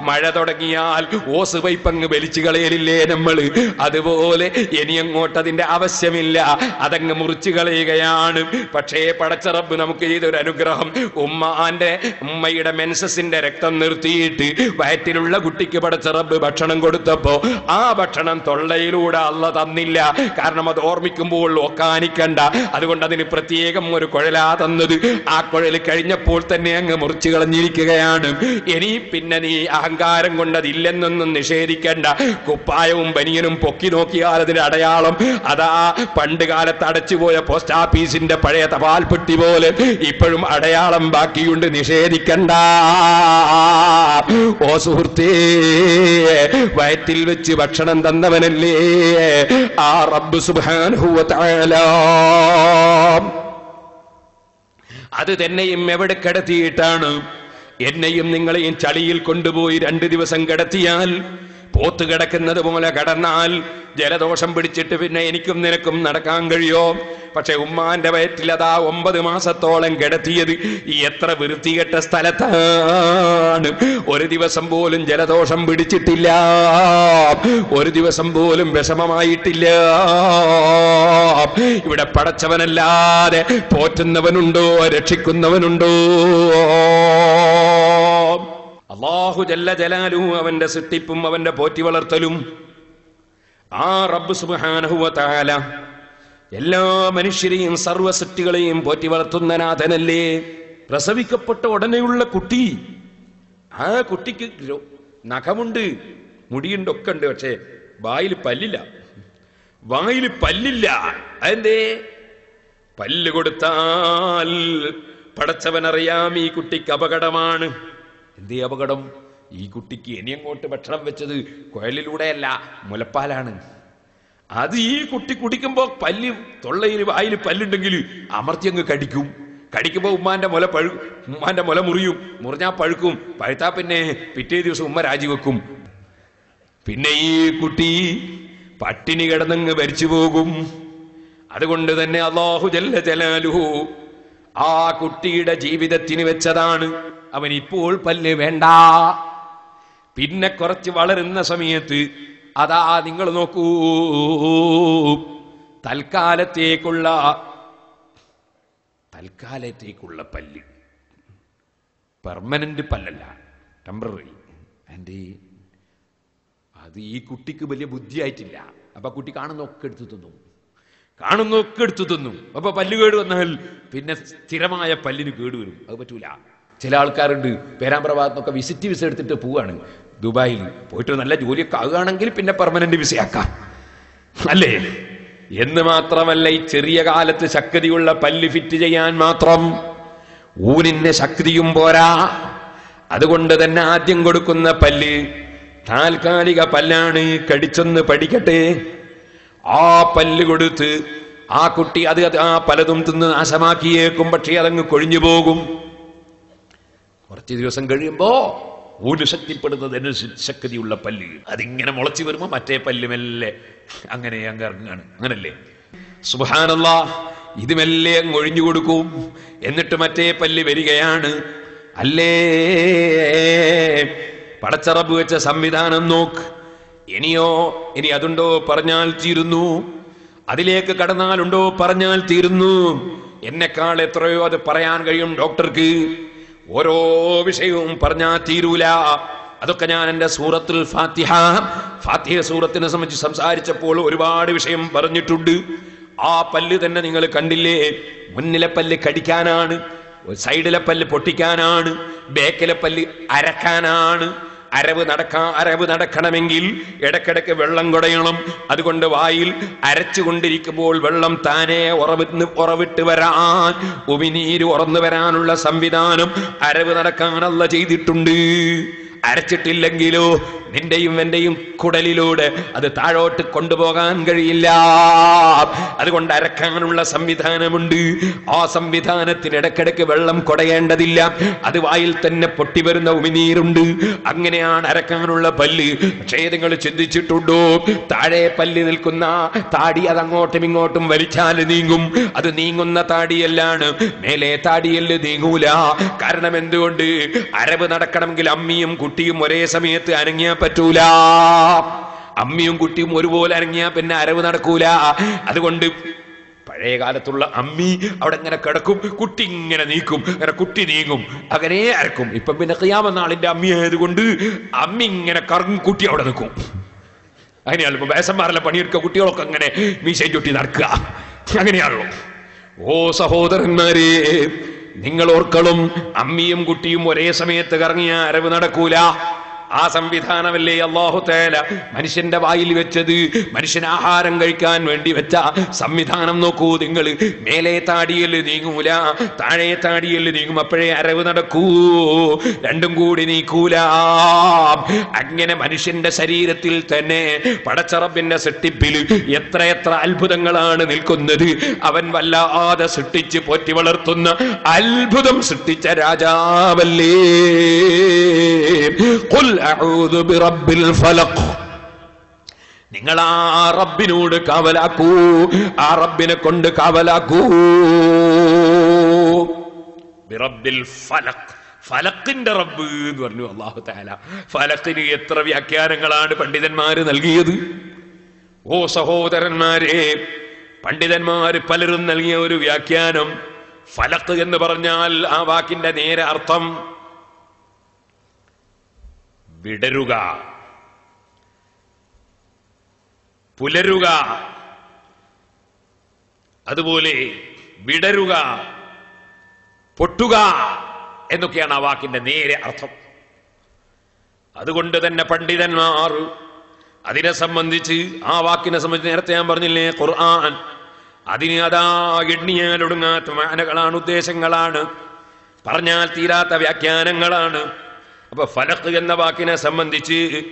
മഴ തുടങ്ങിയാൽ ഓസ് പൈപ്പ് അങ്ങ് വലിച്ചു കളയലില്ലേ നമ്മൾ അതുപോലെ ഇനി അങ്ങോട്ട് അതിന്റെ ആവശ്യമില്ല. അതങ്ങ് മുറിച്ചു കളയുകയാണ്. പക്ഷേ പടച്ചറബ് നമുക്ക് ചെയ്തൊരു അനുഗ്രഹം. ഉമ്മാന്റെ ഉമ്മയുടെ മെൻസസിന്റെ രക്തം നിർത്തിയിട്ട് വയറ്റിലുള്ള കുട്ടിക്ക് പടച്ചറബ് ഭക്ഷണം കൊടുത്തപ്പോ ആ ഭക്ഷണം തൊള്ളയിലൂടെ അല്ല തന്നില്ല. കാരണം അത് ഓർമ്മിക്കുമ്പോൾ ഒക്കാനിക്കണ്ട. അതുകൊണ്ട് അതിന് പ്രത്യേകം ഒരു കുഴലാ തന്നത്. ആ കുഴൽ കഴിഞ്ഞപ്പോൾ തന്നെ അങ്ങ് മുറിച്ചു കളഞ്ഞിരിക്കുകയാണ്. ഇനി പിന്നെ നീ അഹങ്കാരം കൊണ്ടതില്ലെന്നൊന്നും നിഷേധിക്കേണ്ട. കുപ്പായവും ബനിയനും പൊക്കി നോക്കിയാൽ അതിന്റെ അടയാളം. അതാ പണ്ട് കാലത്ത് അടച്ചുപോയ പോസ്റ്റ് ഓഫീസിന്റെ പഴയ തപാൽ പെട്ടി പോലെ. ഇപ്പോഴും അടയാളം ബാക്കിയുണ്ട്. നിഷേധിക്കണ്ട. ഓ സുഹൃത്തേ വയറ്റിൽ വെച്ച് ഭക്ഷണം തന്നവനല്ലേ? ആ റബ്ബ് സുബ്ഹാനഹു വ തആല. അത് തന്നെയും എവിടെ കിടത്തിയിട്ടാണ്? എന്നെയും നിങ്ങളെയും ചളിയിൽ കൊണ്ടുപോയി രണ്ടു ദിവസം കിടത്തിയാൽ പോത്ത് കിടക്കുന്നത് പോലെ കടന്നാൽ ജലദോഷം പിടിച്ചിട്ട് പിന്നെ എനിക്കും നിനക്കും നടക്കാൻ കഴിയോ? പക്ഷെ ഉമ്മാന്റെ വയറ്റിൽ അതാ ഒമ്പത് മാസത്തോളം കിടത്തിയത്. ഈ എത്ര വൃത്തികെട്ട സ്ഥലത്താണ്. ഒരു ദിവസം പോലും ജലദോഷം പിടിച്ചിട്ടില്ല. ഒരു ദിവസം പോലും വിഷമമായിട്ടില്ല. ഇവിടെ പടച്ചവനല്ലാതെ പോറ്റുന്നവനുണ്ടോ? രക്ഷിക്കുന്നവനുണ്ടോ? അള്ളാഹു ജല്ല ജലാലു അവന്റെ സൃഷ്ടിപ്പും അവന്റെ പോറ്റി വളർത്തലും. ആ റബ്ബ് സുബ്ഹാനഹു താല എല്ലാ മനുഷ്യരെയും സർവ സൃഷ്ടികളെയും പോറ്റി വളർത്തുന്ന നാഥനല്ലേ? പ്രസവിക്കപ്പെട്ട ഉടനെയുള്ള കുട്ടി. ആ കുട്ടിക്ക് നഖമുണ്ട്. മുടിയുണ്ട് ഒക്കെ ഉണ്ട് പക്ഷേ വായിൽ പല്ലില്ല. വായിൽ പല്ലില്ല. അതെന്തേ? പല്ല് കൊടുത്താൽ പടച്ചവനറിയാം ഈ കുട്ടിക്ക് അപകടമാണ്. എന്തേ അപകടം? ഈ കുട്ടിക്ക് ഇനി അങ്ങോട്ട് ഭക്ഷണം വെച്ചത്? കുഴലിലൂടെയല്ല മുലപ്പാലാണ്. അത് ഈ കുട്ടി കുടിക്കുമ്പോ പല്ല് തൊള്ളയിൽ വായിൽ പല്ലുണ്ടെങ്കിൽ അമർത്തി അങ്ങ് കടിക്കും. കടിക്കുമ്പോ ഉമ്മാന്റെ മുല പഴു ഉമ്മാന്റെ മുല മുറിയും. മുറിഞ്ഞാ പഴുക്കും. പഴുത്താ പിന്നെ പിറ്റേ ദിവസം ഉമ്മ രാജിവെക്കും. പിന്നെ ഈ കുട്ടി പട്ടിണി കിടന്നങ്ങ് ഭരിച്ചു പോകും. അതുകൊണ്ട് തന്നെ അള്ളാഹു ജല്ല ജലാലുഹു ആ കുട്ടിയുടെ ജീവിതത്തിന് വെച്ചതാണ്. അവൻ ഇപ്പോൾ പല്ല് വേണ്ട. പിന്നെ കുറച്ച് വളരുന്ന സമയത്ത് അതാ നിങ്ങൾ നോക്കൂ. തൽക്കാലത്തേക്കുള്ള തൽക്കാലത്തേക്കുള്ള പല്ല്. പെർമനന്റ് പല്ലല്ല. ടെമ്പററി ആൻഡ് അത് ഈ കുട്ടിക്ക് വലിയ ബുദ്ധിയായിട്ടില്ല. അപ്പൊ കുട്ടി കാണുന്നൊക്കെ എടുത്തു തിന്നു. കാണുന്നൊക്കെ എടുത്തു തിന്നു. അപ്പൊ പല്ല് വന്നാൽ പിന്നെ സ്ഥിരമായ പല്ലിന് കേടുവരും അത് പറ്റൂല. ചില ആൾക്കാരുണ്ട് പേരാമ്പ്ര ഭാഗത്തൊക്കെ വിസിറ്റ് വിസ എടുത്തിട്ട് പോവാണ്. ദുബായിൽ പോയിട്ട് നല്ല ജോലിയൊക്കെ ആകുകയാണെങ്കിൽ പിന്നെ പെർമനന്റ് വിസയാക്കാം അല്ലേ? എന്ന് മാത്രമല്ല ഈ ചെറിയ കാലത്ത് ശക്തിയുള്ള പല്ല് ഫിറ്റ് ചെയ്യാൻ മാത്രം ഊനിന് ശക്തിയും പോരാ. അതുകൊണ്ട് തന്നെ ആദ്യം കൊടുക്കുന്ന പല്ല് താൽക്കാലിക പല്ലാണ് കടിച്ചൊന്ന് പഠിക്കട്ടെ. ആ പല്ല് കൊടുത്ത് ആ കുട്ടി അത് ആ പലതും തിന്ന് നാശമാക്കിയേക്കും പക്ഷേ അതങ്ങ് കൊഴിഞ്ഞു പോകും കുറച്ച് ദിവസം കഴിയുമ്പോ ഊൽ ശക്തിപ്പെടുന്നതിന് ശക്തിയുള്ള പല്ല്. അതിങ്ങനെ മുളച്ചു വരുമ്പോ മറ്റേ പല്ല് മെല്ലെ അങ്ങനെ അങ്ങ് ഇറങ്ങാണ്. അങ്ങനല്ലേ? സുബാനല്ല ഇത് അങ്ങ് ഒഴിഞ്ഞു കൊടുക്കും. എന്നിട്ട് മറ്റേ പല്ല് വരികയാണ്. അല്ലേ? പടച്ചറബ് വെച്ച സംവിധാനം നോക്ക്. ഇനിയോ ഇനി അതുണ്ടോ പറഞ്ഞാൽ തീരുന്നു. അതിലേക്ക് കടന്നാലുണ്ടോ പറഞ്ഞാൽ തീരുന്നു. എന്നെക്കാൾ എത്രയോ അത് പറയാൻ കഴിയും ഡോക്ടർക്ക്. ഓരോ വിഷയവും പറഞ്ഞാ തീരൂല. അതൊക്കെ ഞാൻ എന്റെ സൂറത്തുൽ ഫാത്തിഹ ഫാത്തിഹ സൂറത്തിനെ സംബന്ധിച്ച് സംസാരിച്ചപ്പോൾ ഒരുപാട് വിഷയം പറഞ്ഞിട്ടുണ്ട്. ആ പല്ല് തന്നെ നിങ്ങൾ കണ്ടില്ലേ? മുന്നിലെ പല്ല് കടിക്കാനാണ് സൈഡിലെ പല്ല് പൊട്ടിക്കാനാണ് ബേക്കിലെ പല്ല് അരക്കാനാണ്. അരവ് നടക്കാ അരവ് നടക്കണമെങ്കിൽ ഇടക്കിടക്ക് വെള്ളം കുടയണം. അതുകൊണ്ട് വായിൽ അരച്ചുകൊണ്ടിരിക്കുമ്പോൾ വെള്ളം താനെ ഉറവിന്ന് ഉറവിട്ട് വരാൻ ഉമിനീര് ഉറന്നു വരാനുള്ള സംവിധാനം അരവ് നടക്കാനല്ല ചെയ്തിട്ടുണ്ട്. അരച്ചിട്ടില്ലെങ്കിലോ നിന്റെയും എന്റെയും കുടലിലൂടെ അത് താഴോട്ട് കൊണ്ടുപോകാൻ കഴിയില്ല. അതുകൊണ്ട് അരക്കാനുള്ള സംവിധാനമുണ്ട്. ആ സംവിധാനത്തിന് ഇടക്കിടക്ക് വെള്ളം കൊടയേണ്ടതില്ല. അത് വായിൽ തന്നെ പൊട്ടി വരുന്ന ഉമിനീരുണ്ട്. അങ്ങനെയാണ് അരക്കാനുള്ള പല്ല്. പക്ഷേ നിങ്ങൾ ചിന്തിച്ചിട്ടുണ്ടോ? താഴെ പല്ല് നിൽക്കുന്ന താടി അതങ്ങോട്ടും ഇങ്ങോട്ടും വലിച്ചാൽ നീങ്ങും. അത് നീങ്ങുന്ന താടിയല്ലാണ്. മേലെ താടിയല്ല് നീങ്ങൂല. കാരണം എന്തുകൊണ്ട്? അരവ് നടക്കണമെങ്കിൽ അമ്മിയും കുട്ടിയും ഒരേ സമയത്ത് അനങ്ങിയാൽ പറ്റൂല. അമ്മിയും കുട്ടിയും ഒരുപോലെ അനങ്ങിയാ പിന്നെ അരവ് നടക്കൂല. അതുകൊണ്ട് പഴയ കാലത്തുള്ള അമ്മി അവിടെ ഇങ്ങനെ കിടക്കും കുട്ടി ഇങ്ങനെ നീക്കും അങ്ങനെ കുട്ടി നീങ്ങും അങ്ങനെ അരക്കും. ഇപ്പൊ പിന്നെ ക്യാമ നാളിന്റെ അമ്മി ആയതുകൊണ്ട് അമ്മി ഇങ്ങനെ കറങ്ങും കുട്ടി അവിടെ നിൽക്കും. അങ്ങനെയാണല്ലോ വേസന്മാരെല്ലാം പണിയെടുക്കുക കുട്ടികളൊക്കെ അങ്ങനെ മീശയും ചുട്ടി നടക്കുക. അങ്ങനെയാണല്ലോ. ഓ സഹോദരന്മാരെ നിങ്ങൾ ഓർക്കളും അമ്മിയും കുട്ടിയും ഒരേ സമയത്ത് കറങ്ങിയ അരവ് നടക്കൂല. ആ സംവിധാനമല്ലേ അള്ളാഹു തേല മനുഷ്യന്റെ വായിൽ വെച്ചത്? മനുഷ്യൻ ആഹാരം കഴിക്കാൻ വേണ്ടി വെച്ച സംവിധാനം നോക്കൂ നിങ്ങൾ. മേലെ താടിയൽ നീങ്ങൂല താഴെ താടിയൽ നീങ്ങും. അപ്പോഴേ അരവ് നടക്കൂ. രണ്ടും കൂടി നീക്കൂല. അങ്ങനെ മനുഷ്യന്റെ ശരീരത്തിൽ തന്നെ പടച്ചറബിന്റെ സൃഷ്ടിപ്പിൽ എത്ര എത്ര അത്ഭുതങ്ങളാണ് നിൽക്കുന്നത്. അവൻ വല്ലാതെ സൃഷ്ടിച്ച് പോറ്റി വളർത്തുന്ന അത്ഭുതം സൃഷ്ടിച്ച രാജാവല്ലേ? നിങ്ങൾ ആ റബ്ബിനോട് കാവലാക്കൂ ആ റബ്ബിനെ കൊണ്ട് കാവലാക്കൂ. ബിറബ്ബിൽ ഫലഖ്. ഫലക്കിന്റെ റബ്ബ് എന്ന് പറഞ്ഞു അള്ളാഹു താല ഫലക്കിന് എത്ര വ്യാഖ്യാനങ്ങളാണ് പണ്ഡിതന്മാര് നൽകിയത്? ഓ സഹോദരന്മാരെ പണ്ഡിതന്മാര് പലരും നൽകിയ ഒരു വ്യാഖ്യാനം ഫലക്ക് എന്ന് പറഞ്ഞാൽ ആ വാക്കിന്റെ നേരെ അർത്ഥം വിടരുക. പുലരുക. അതുപോലെ വിടരുക. പൊട്ടുക എന്നൊക്കെയാണ് ആ വാക്കിന്റെ നേരെ അർത്ഥം. അതുകൊണ്ട് തന്നെ പണ്ഡിതന്മാർ അതിനെ സംബന്ധിച്ച് ആ വാക്കിനെ സംബന്ധിച്ച് നേരത്തെ ഞാൻ പറഞ്ഞില്ലേ ഖുർആൻ. അതിന് അതാ എണ്ണിയാൽ ഒടുങ്ങാത്ത മാനകളാണ് ഉദ്ദേശങ്ങളാണ്. പറഞ്ഞാൽ തീരാത്ത വ്യാഖ്യാനങ്ങളാണ്. അപ്പൊ ഫലക്ക് എന്ന വാക്കിനെ സംബന്ധിച്ച്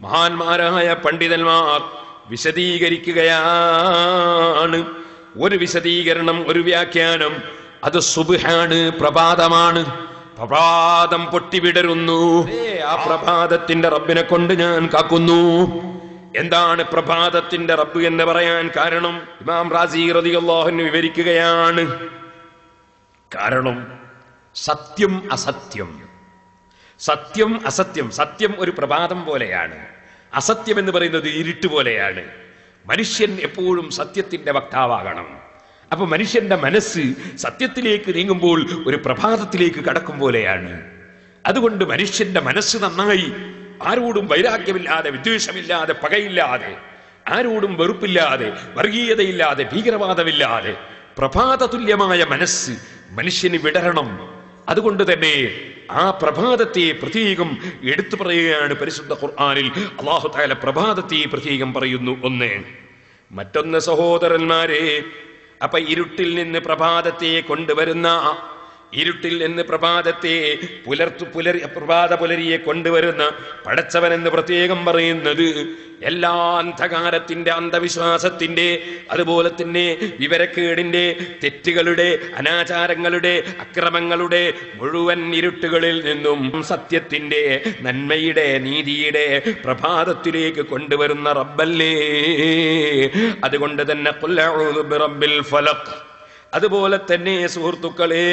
മഹാന്മാരായ പണ്ഡിതന്മാർ വിശദീകരിക്കുകയാണ്. ഒരു വിശദീകരണം ഒരു വ്യാഖ്യാനം. അത് സുബുഹാണ് പ്രഭാതമാണ്. പ്രഭാതം പൊട്ടിവിടരുന്നു. ആ പ്രഭാതത്തിന്റെ റബ്ബിനെ കൊണ്ട് ഞാൻ കാക്കുന്നു. എന്താണ് പ്രഭാതത്തിന്റെ റബ്ബ് എന്ന് പറയാൻ കാരണം? ഇമാം റാസി റതിയല്ലാഹുന് വിവരിക്കുകയാണ്. കാരണം സത്യം അസത്യം. സത്യം അസത്യം സത്യം ഒരു പ്രഭാതം പോലെയാണ്. അസത്യം എന്ന് പറയുന്നത് ഇരുട്ട് പോലെയാണ്. മനുഷ്യൻ എപ്പോഴും സത്യത്തിന്റെ വക്താവാകണം. അപ്പൊ മനുഷ്യന്റെ മനസ്സ് സത്യത്തിലേക്ക് നീങ്ങുമ്പോൾ ഒരു പ്രഭാതത്തിലേക്ക് കടക്കും പോലെയാണ്. അതുകൊണ്ട് മനുഷ്യന്റെ മനസ്സ് നന്നായി ആരോടും വൈരാഗ്യമില്ലാതെ വിദ്വേഷമില്ലാതെ പകയില്ലാതെ ആരോടും വെറുപ്പില്ലാതെ വർഗീയതയില്ലാതെ ഭീകരവാദമില്ലാതെ പ്രഭാതതുല്യമായ മനസ്സ് മനുഷ്യന് വിടരണം. അതുകൊണ്ട് തന്നെ ആ പ്രഭാതത്തെ പ്രത്യേകം എടുത്തു പറയുകയാണ് പരിശുദ്ധ ഖുർആാനിൽ. അള്ളാഹു താല പ്രഭാതത്തെ പ്രത്യേകം പറയുന്നു. ഒന്ന് മറ്റൊന്ന് സഹോദരന്മാരെ അപ്പൊ ഇരുട്ടിൽ നിന്ന് പ്രഭാതത്തെ കൊണ്ടുവരുന്ന ഇരുട്ടിൽ നിന്ന് പ്രഭാതത്തെ പുലർത്തു പുലരി പ്രഭാത പുലരിയെ കൊണ്ടുവരുന്ന പടച്ചവൻ എന്ന് പ്രത്യേകം പറയുന്നത് എല്ലാ അന്ധകാരത്തിന്റെ അന്ധവിശ്വാസത്തിന്റെ അതുപോലെ തന്നെ വിവരക്കേടിന്റെ തെറ്റുകളുടെ അനാചാരങ്ങളുടെ അക്രമങ്ങളുടെ മുഴുവൻ ഇരുട്ടുകളിൽ നിന്നും സത്യത്തിന്റെ നന്മയുടെ നീതിയുടെ പ്രഭാതത്തിലേക്ക് കൊണ്ടുവരുന്ന റബ്ബല്ലേ? അതുകൊണ്ട് തന്നെ ഫലഖ്. അതുപോലെ തന്നെ സുഹൃത്തുക്കളെ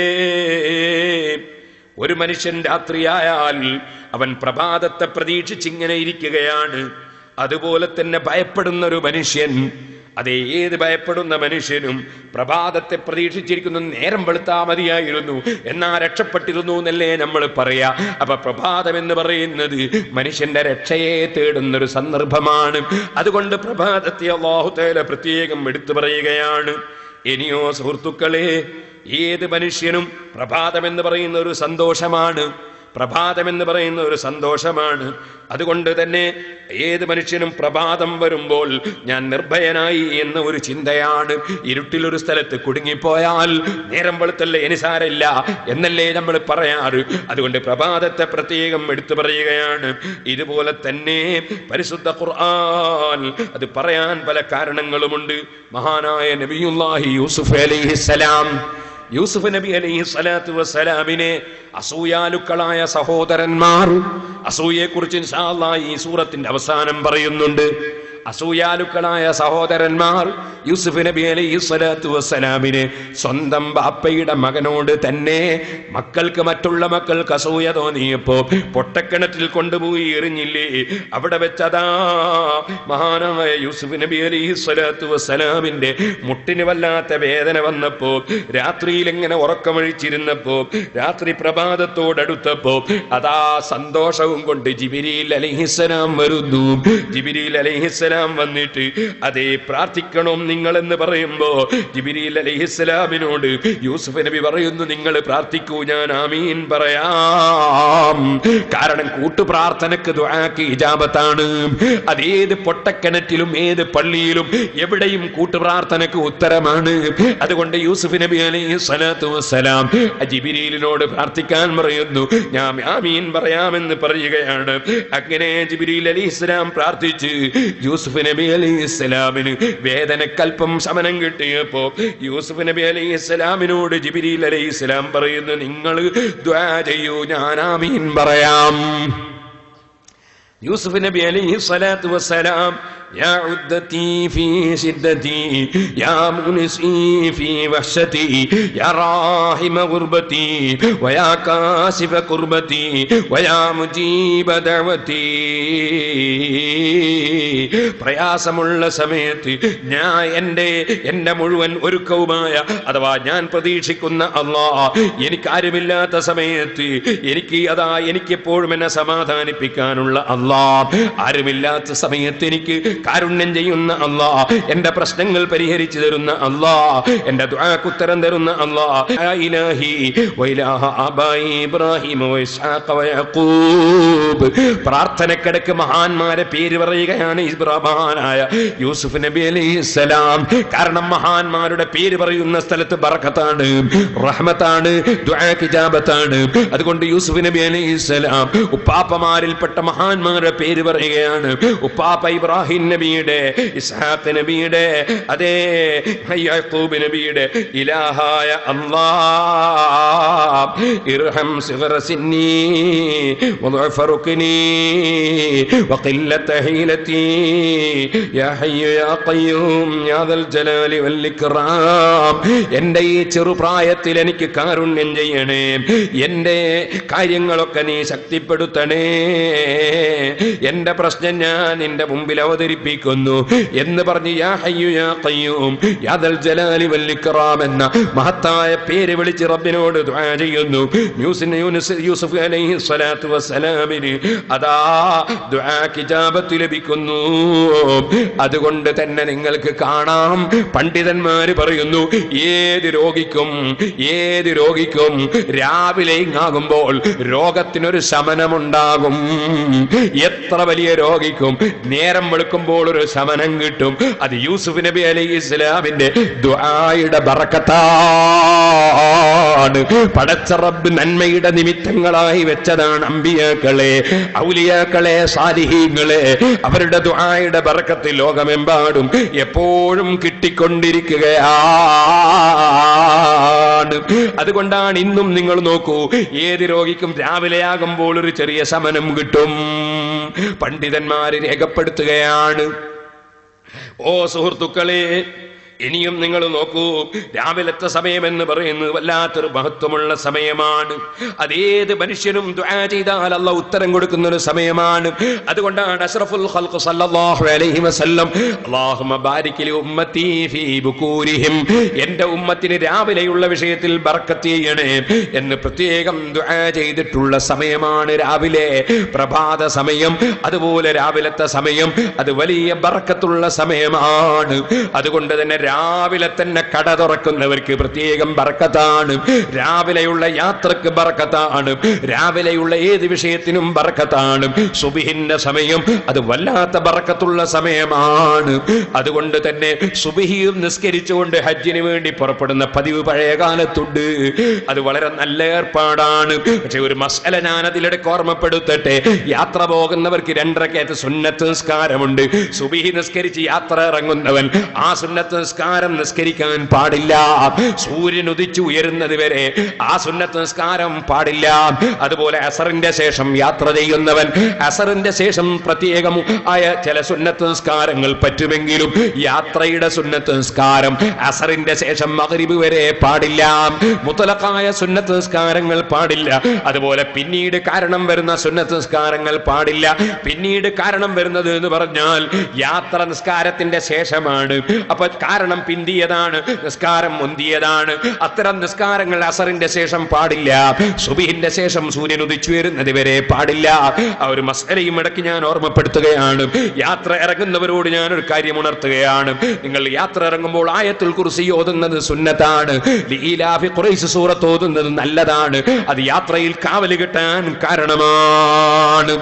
ഒരു മനുഷ്യൻ രാത്രിയായാൽ അവൻ പ്രഭാതത്തെ പ്രതീക്ഷിച്ചിങ്ങനെ ഇരിക്കുകയാണ്. അതുപോലെ തന്നെ ഭയപ്പെടുന്ന ഒരു മനുഷ്യൻ അതേ ഏത് ഭയപ്പെടുന്ന മനുഷ്യനും പ്രഭാതത്തെ പ്രതീക്ഷിച്ചിരിക്കുന്നു നേരം വെളുത്താ മതിയായിരുന്നു എന്നാ രക്ഷപ്പെട്ടിരുന്നു എന്നല്ലേ നമ്മൾ പറയാ. അപ്പൊ പ്രഭാതം എന്ന് പറയുന്നത് മനുഷ്യന്റെ രക്ഷയെ തേടുന്ന ഒരു സന്ദർഭമാണ്. അതുകൊണ്ട് പ്രഭാതത്തെ അള്ളാഹുതേല പ്രത്യേകം എടുത്തു പറയുകയാണ്. ഇനിയോ സുഹൃത്തുക്കളെ ഏത് മനുഷ്യനും പ്രഭാതമെന്ന് പറയുന്ന ഒരു സന്തോഷമാണ്. പ്രഭാതം എന്ന് പറയുന്ന ഒരു സന്തോഷമാണ്. അതുകൊണ്ട് തന്നെ ഏത് മനുഷ്യനും പ്രഭാതം വരുമ്പോൾ ഞാൻ നിർഭയനായി എന്ന ഒരു ചിന്തയാണ്. ഇരുട്ടിലൊരു സ്ഥലത്ത് കുടുങ്ങിപ്പോയാൽ നേരം വെളുത്തല്ലേ എനിസാരില്ല എന്നല്ലേ നമ്മൾ പറയാറ്. അതുകൊണ്ട് പ്രഭാതത്തെ പ്രത്യേകം എടുത്തു പറയുകയാണ്. ഇതുപോലെ തന്നെ പരിശുദ്ധ ഖുർആൻ അത് പറയാൻ പല കാരണങ്ങളുമുണ്ട്. മഹാനായ നബിയുല്ലാഹി യൂസുഫ് അലൈഹിസ്സലാം യൂസുഫ് നബി അലൈഹി സ്വലാത്തു വസ്സലാമിനെ അസൂയാലുക്കളായ സഹോദരന്മാർ അസൂയെ കുറിച്ച് ഈ സൂറത്തിന്റെ അവസാനം പറയുന്നുണ്ട്. അസൂയാലുക്കളായ സഹോദരന്മാർ യൂസുഫ് നബി അലൈഹി സ്വലാത്തു വസ്സലാമിനെ സ്വന്തം ബാപ്പയുടെ മകനോട് തന്നെ മക്കൾക്ക് മറ്റുള്ള മക്കൾക്ക് അസൂയ തോന്നിയപ്പോ പൊട്ടക്കിണറ്റിൽ കൊണ്ടുപോയി എറിഞ്ഞില്ലേ? അവിടെ വെച്ചതാ മഹാനായ യൂസുഫ് നബി അലൈഹി സ്വലാത്തു വസ്സലാമിന്റെ മുട്ടിന് വല്ലാത്ത വേദന വന്നപ്പോ രാത്രിയിൽ എങ്ങനെ ഉറക്കമൊഴിച്ചിരുന്നപ്പോ രാത്രി പ്രഭാതത്തോടടുത്തപ്പോ അതാ സന്തോഷവും കൊണ്ട് ജിബിരിയിൽ അലഹിസ്സലാം വരുന്നു. ജിബിരിയിൽ അലഹിസ്സലാം വന്നിട്ട് അതേ പ്രാർത്ഥിക്കണം നിങ്ങൾ എന്ന് പറയുമ്പോ ജിബിരിയിൽ അലഹിസ്സലാമിനോട് യൂസുഫ് നബി പറയുന്നു നിങ്ങൾ പ്രാർത്ഥിക്കൂ ഞാൻ ആമീൻ പറയാം. കാരണം കൂട്ടുപ്രാർത്ഥനക്ക് ദുആക്ക് ഇജാബത്താണ് അതേത് പൊട്ടക്കിണറ്റിലും ഏത് പള്ളിയിലും എവിടെയും കൂട്ടുപ്രാർത്ഥനക്ക് ഉത്തരമാണ്. അതുകൊണ്ട് യൂസുഫ് നബി അലൈഹി സ്വലാത്തു വസ്സലാം ജിബിരിയിലിനോട് പ്രാർത്ഥിക്കാൻ പറയുന്നു ഞാൻ ആമീൻ പറയാമെന്ന് പറയുകയാണ്. അങ്ങനെ ജിബിരിയിൽ അലി ഇസ്ലാം പ്രാർത്ഥിച്ച് നബി അലി ഇസ്ലാമിന് വേദനക്കൽപ്പം ശമനം കിട്ടിയപ്പോ യൂസുഫ് നബി അലി ഇസ്ലാമിനോട് ജിബിരി അലി ഇസ്ലാം പറയുന്നു നിങ്ങൾ ചെയ്യൂ ഞാൻ ആമീൻ പറയാം. യൂസുഫ് നബി അലൈഹി സ്വലാത്തു വസ്സലാം يا عدتي في شدتي يا منسي في وحشتي يا راحم غربتي ويا كاشف كربتي ويا مجيب دعوتي പ്രയാസമുള്ള സമയത്ത് ഞാൻ എൻ്റെ എൻ്റെ മുഴുവൻ ഒരുക്കവുമായ അഥവാ ഞാൻ പ്രതീക്ഷിക്കുന്ന അള്ളാ എനിക്കാരുമില്ലാത്ത സമയത്ത് എനിക്ക് അതാ എനിക്കെപ്പോഴും എന്നെ സമാധാനിപ്പിക്കാനുള്ള അള്ളാ ആരുമില്ലാത്ത സമയത്ത് എനിക്ക് കാരുണ്യം ചെയ്യുന്ന അള്ളാ എന്റെ പ്രശ്നങ്ങൾ പരിഹരിച്ചു തരുന്ന അള്ളാ എന്റെ ഉത്തരം തരുന്ന യാ ഇലാഹി ഇബ്രാഹിം പ്രാർത്ഥനക്കിടക്ക് മഹാന്മാരെ പേര് പറയുകയാണ് ഇബ്രാഹാനായ യൂസുഫ് നബി അലൈഹിസ്സലാം കാരണം മഹാന്മാരുടെ പേര് പറയുന്ന സ്ഥലത്ത് ബറക്കത്താണ് റഹ്മത്താണ് ാണ് അതുകൊണ്ട് യൂസുഫ് നബി അലൈഹിസ്സലാം ഉപ്പാപ്പമാരിൽപ്പെട്ട മഹാന്മാരുടെ പേര് പറയുകയാണ് ഉപ്പാപ്പ ഇബ്രാഹിം നബിയുടെ ഇസ്ഹാഖ് നബിയുടെ അതേ യാക്കൂബ് നബിയുടെ ഇലാഹായ അല്ലാ ഇർഹം സിഗറ സിന്നി وضعف ركني وقلة حيلتي يا حي يا قيوم يا ذا الجلال والإكرام എന്റെ ഈ ചെറുപ്രായത്തിൽ എനിക്ക് കാരുണ്യം ചെയ്യണേ എന്റെ കാര്യങ്ങളൊക്കെ നീ ശക്തിപ്പെടുത്തണേ എന്റെ പ്രശ്നം ഞാൻ നിന്റെ മുമ്പിൽ അവതരിപ്പിക്കുന്നു എന്ന് പറഞ്ഞ് യാ ഹയ്യു യാ ജലാലി വൽ എന്ന മഹത്തായ പേര് വിളിച്ച് റബ്ബിനോട് ദുആ ചെയ്യുന്നു. യൂസിന് യൂനുസ് യൂസഫ് അലൈഹി വസ്സലാമിന് അതാ ദുആ ലഭിക്കുന്നു. അതുകൊണ്ട് തന്നെ നിങ്ങൾക്ക് കാണാം. പണ്ഡിതന്മാര് പറയുന്നു ഏത് രോഗിക്കും ഏത് രോഗിക്കും രാവിലെ ആകുമ്പോൾ രോഗത്തിനൊരു ശമനമുണ്ടാകും. എത്ര വലിയ രോഗിക്കും നേരം വെളുക്കുമ്പോൾ ഒരു ശമനം കിട്ടും. അത് യൂസുഫ് നബി അലൈഹി ഇസ്ലാമിന്റെ ദുആയുടെ ബറക്കത്താണ്. പടച്ചറബ് നന്മയുടെ നിമിത്തങ്ങളായി വെച്ചതാണ് അമ്പിയാക്കളെ ഔലിയാക്കളെ സാലിഹീങ്ങളെ. അവരുടെ ദുആയുടെ ബറക്കത്ത് ലോകമെമ്പാടും എപ്പോഴും കിട്ടിക്കൊണ്ടിരിക്കുകയാണ്. അതുകൊണ്ടാണ് ഇന്നും നിങ്ങൾ നോക്കൂ ഏത് രോഗിക്കും രാവിലെയാകുമ്പോൾ ഒരു ചെറിയ ശമനം കിട്ടും. പണ്ഡിതന്മാര് രേഖപ്പെടുത്തുകയാണ്. ഓ സുഹൃത്തുക്കളെ ഇനിയും നിങ്ങൾ നോക്കൂ രാവിലത്തെ സമയം എന്ന് പറയുന്നത് വല്ലാത്തൊരു മഹത്വമുള്ള സമയമാണ്. അതേത് മനുഷ്യനും ചെയ്താൽ അല്ല ഉത്തരം കൊടുക്കുന്ന ഒരു സമയമാണ്. അതുകൊണ്ടാണ് അഷ്റഫുൽ ഖൽഖ് സല്ലല്ലാഹു അലൈഹി വസല്ലം അല്ലാഹുമ്മ ബാരിക് ലി ഉമ്മത്തി ഫീ ബുകൂരിഹിം എന്റെ ഉമ്മത്തിന് രാവിലെയുള്ള വിഷയത്തിൽ ബർക്കത്ത് ചെയ്യണേ എന്ന് പ്രത്യേകം ദുആ ചെയ്തിട്ടുള്ള സമയമാണ് രാവിലെ പ്രഭാത സമയം. അതുപോലെ രാവിലത്തെ സമയം അത് വലിയ ബർക്കത്തുള്ള സമയമാണ്. അതുകൊണ്ട് തന്നെ രാവിലെ തന്നെ കട തുറക്കുന്നവർക്ക് പ്രത്യേകം ബർക്കത്താണ്. രാവിലെയുള്ള യാത്രയ്ക്ക് ബർക്കത്താണ്. രാവിലെയുള്ള ഏത് വിഷയത്തിനും ബർക്കത്താണ്. സുബിഹിന്റെ സമയം അത് വല്ലാത്ത ബർക്കത്തുള്ള സമയമാണ്. അതുകൊണ്ട് തന്നെ സുബിഹിയും നിസ്കരിച്ചുകൊണ്ട് ഹജ്ജിന് വേണ്ടി പുറപ്പെടുന്ന പതിവ് പഴയ കാലത്തുണ്ട് അത് വളരെ നല്ല ഏർപ്പാടാണ്. പക്ഷെ ഒരു മസല ഞാൻ അതിലിടക്ക് ഓർമ്മപ്പെടുത്തട്ടെ. യാത്ര പോകുന്നവർക്ക് രണ്ടരക്കയത്ത് സുന്നത്ത് നിസ്കാരമുണ്ട്. സുബിഹി നിസ്കരിച്ച് യാത്ര ഇറങ്ങുന്നവൻ ആ സുന്നത്ത് നിസ്കാരം നിസ്കരിക്കാൻ പാടില്ല. സൂര്യൻ ഉദിച്ചു ഉയരുന്നത് വരെ ആ സുന്നത്ത് നിസ്കാരം പാടില്ല. അതുപോലെ അസറിന്റെ ശേഷം യാത്ര ചെയ്യുന്നവൻ അസറിന്റെ ശേഷം പ്രത്യേകം ആയ ചില സുന്നത്ത് നിസ്കാരങ്ങൾ പറ്റുമെങ്കിലും യാത്രയുടെ സുന്നത്ത് നിസ്കാരം അസറിന്റെ ശേഷം മഗ്രിബ് വരെ പാടില്ല. മുത്തലക്കായ സുന്നത്ത് നിസ്കാരങ്ങൾ പാടില്ല. അതുപോലെ പിന്നീട് കാരണം വരുന്ന സുന്നത്ത് നിസ്കാരങ്ങൾ പാടില്ല. പിന്നീട് കാരണം വരുന്നത് എന്ന് പറഞ്ഞാൽ യാത്ര നിസ്കാരത്തിന്റെ ശേഷമാണ്. അപ്പൊ കാരണം പിന്തിയതാണ്. നിസ്കാരം മുന്തിയതാണ്. അത്തരം നിസ്കാരങ്ങൾ അസറിന്റെ ശേഷം പാടില്ല. സുബിഹിന്റെ ശേഷം സൂര്യൻ ഉദിച്ചു വരുന്നത് വരെ പാടില്ല. ആ ഒരു മസലയും ഇടയ്ക്ക് ഞാൻ ഓർമ്മപ്പെടുത്തുകയാണ്. യാത്ര ഇറങ്ങുന്നവരോട് ഞാൻ ഒരു കാര്യം ഉണർത്തുകയാണ്. നിങ്ങൾ യാത്ര ഇറങ്ങുമ്പോൾ ആയത്തിൽ കുറിച്ച് ഓതുന്നത് സുന്നത്താണ്. ലീലാഫി കുറേശ് സൂറത്ത് ഓതുന്നത് നല്ലതാണ്. അത് യാത്രയിൽ കാവൽ കിട്ടാൻ കാരണമാണ്.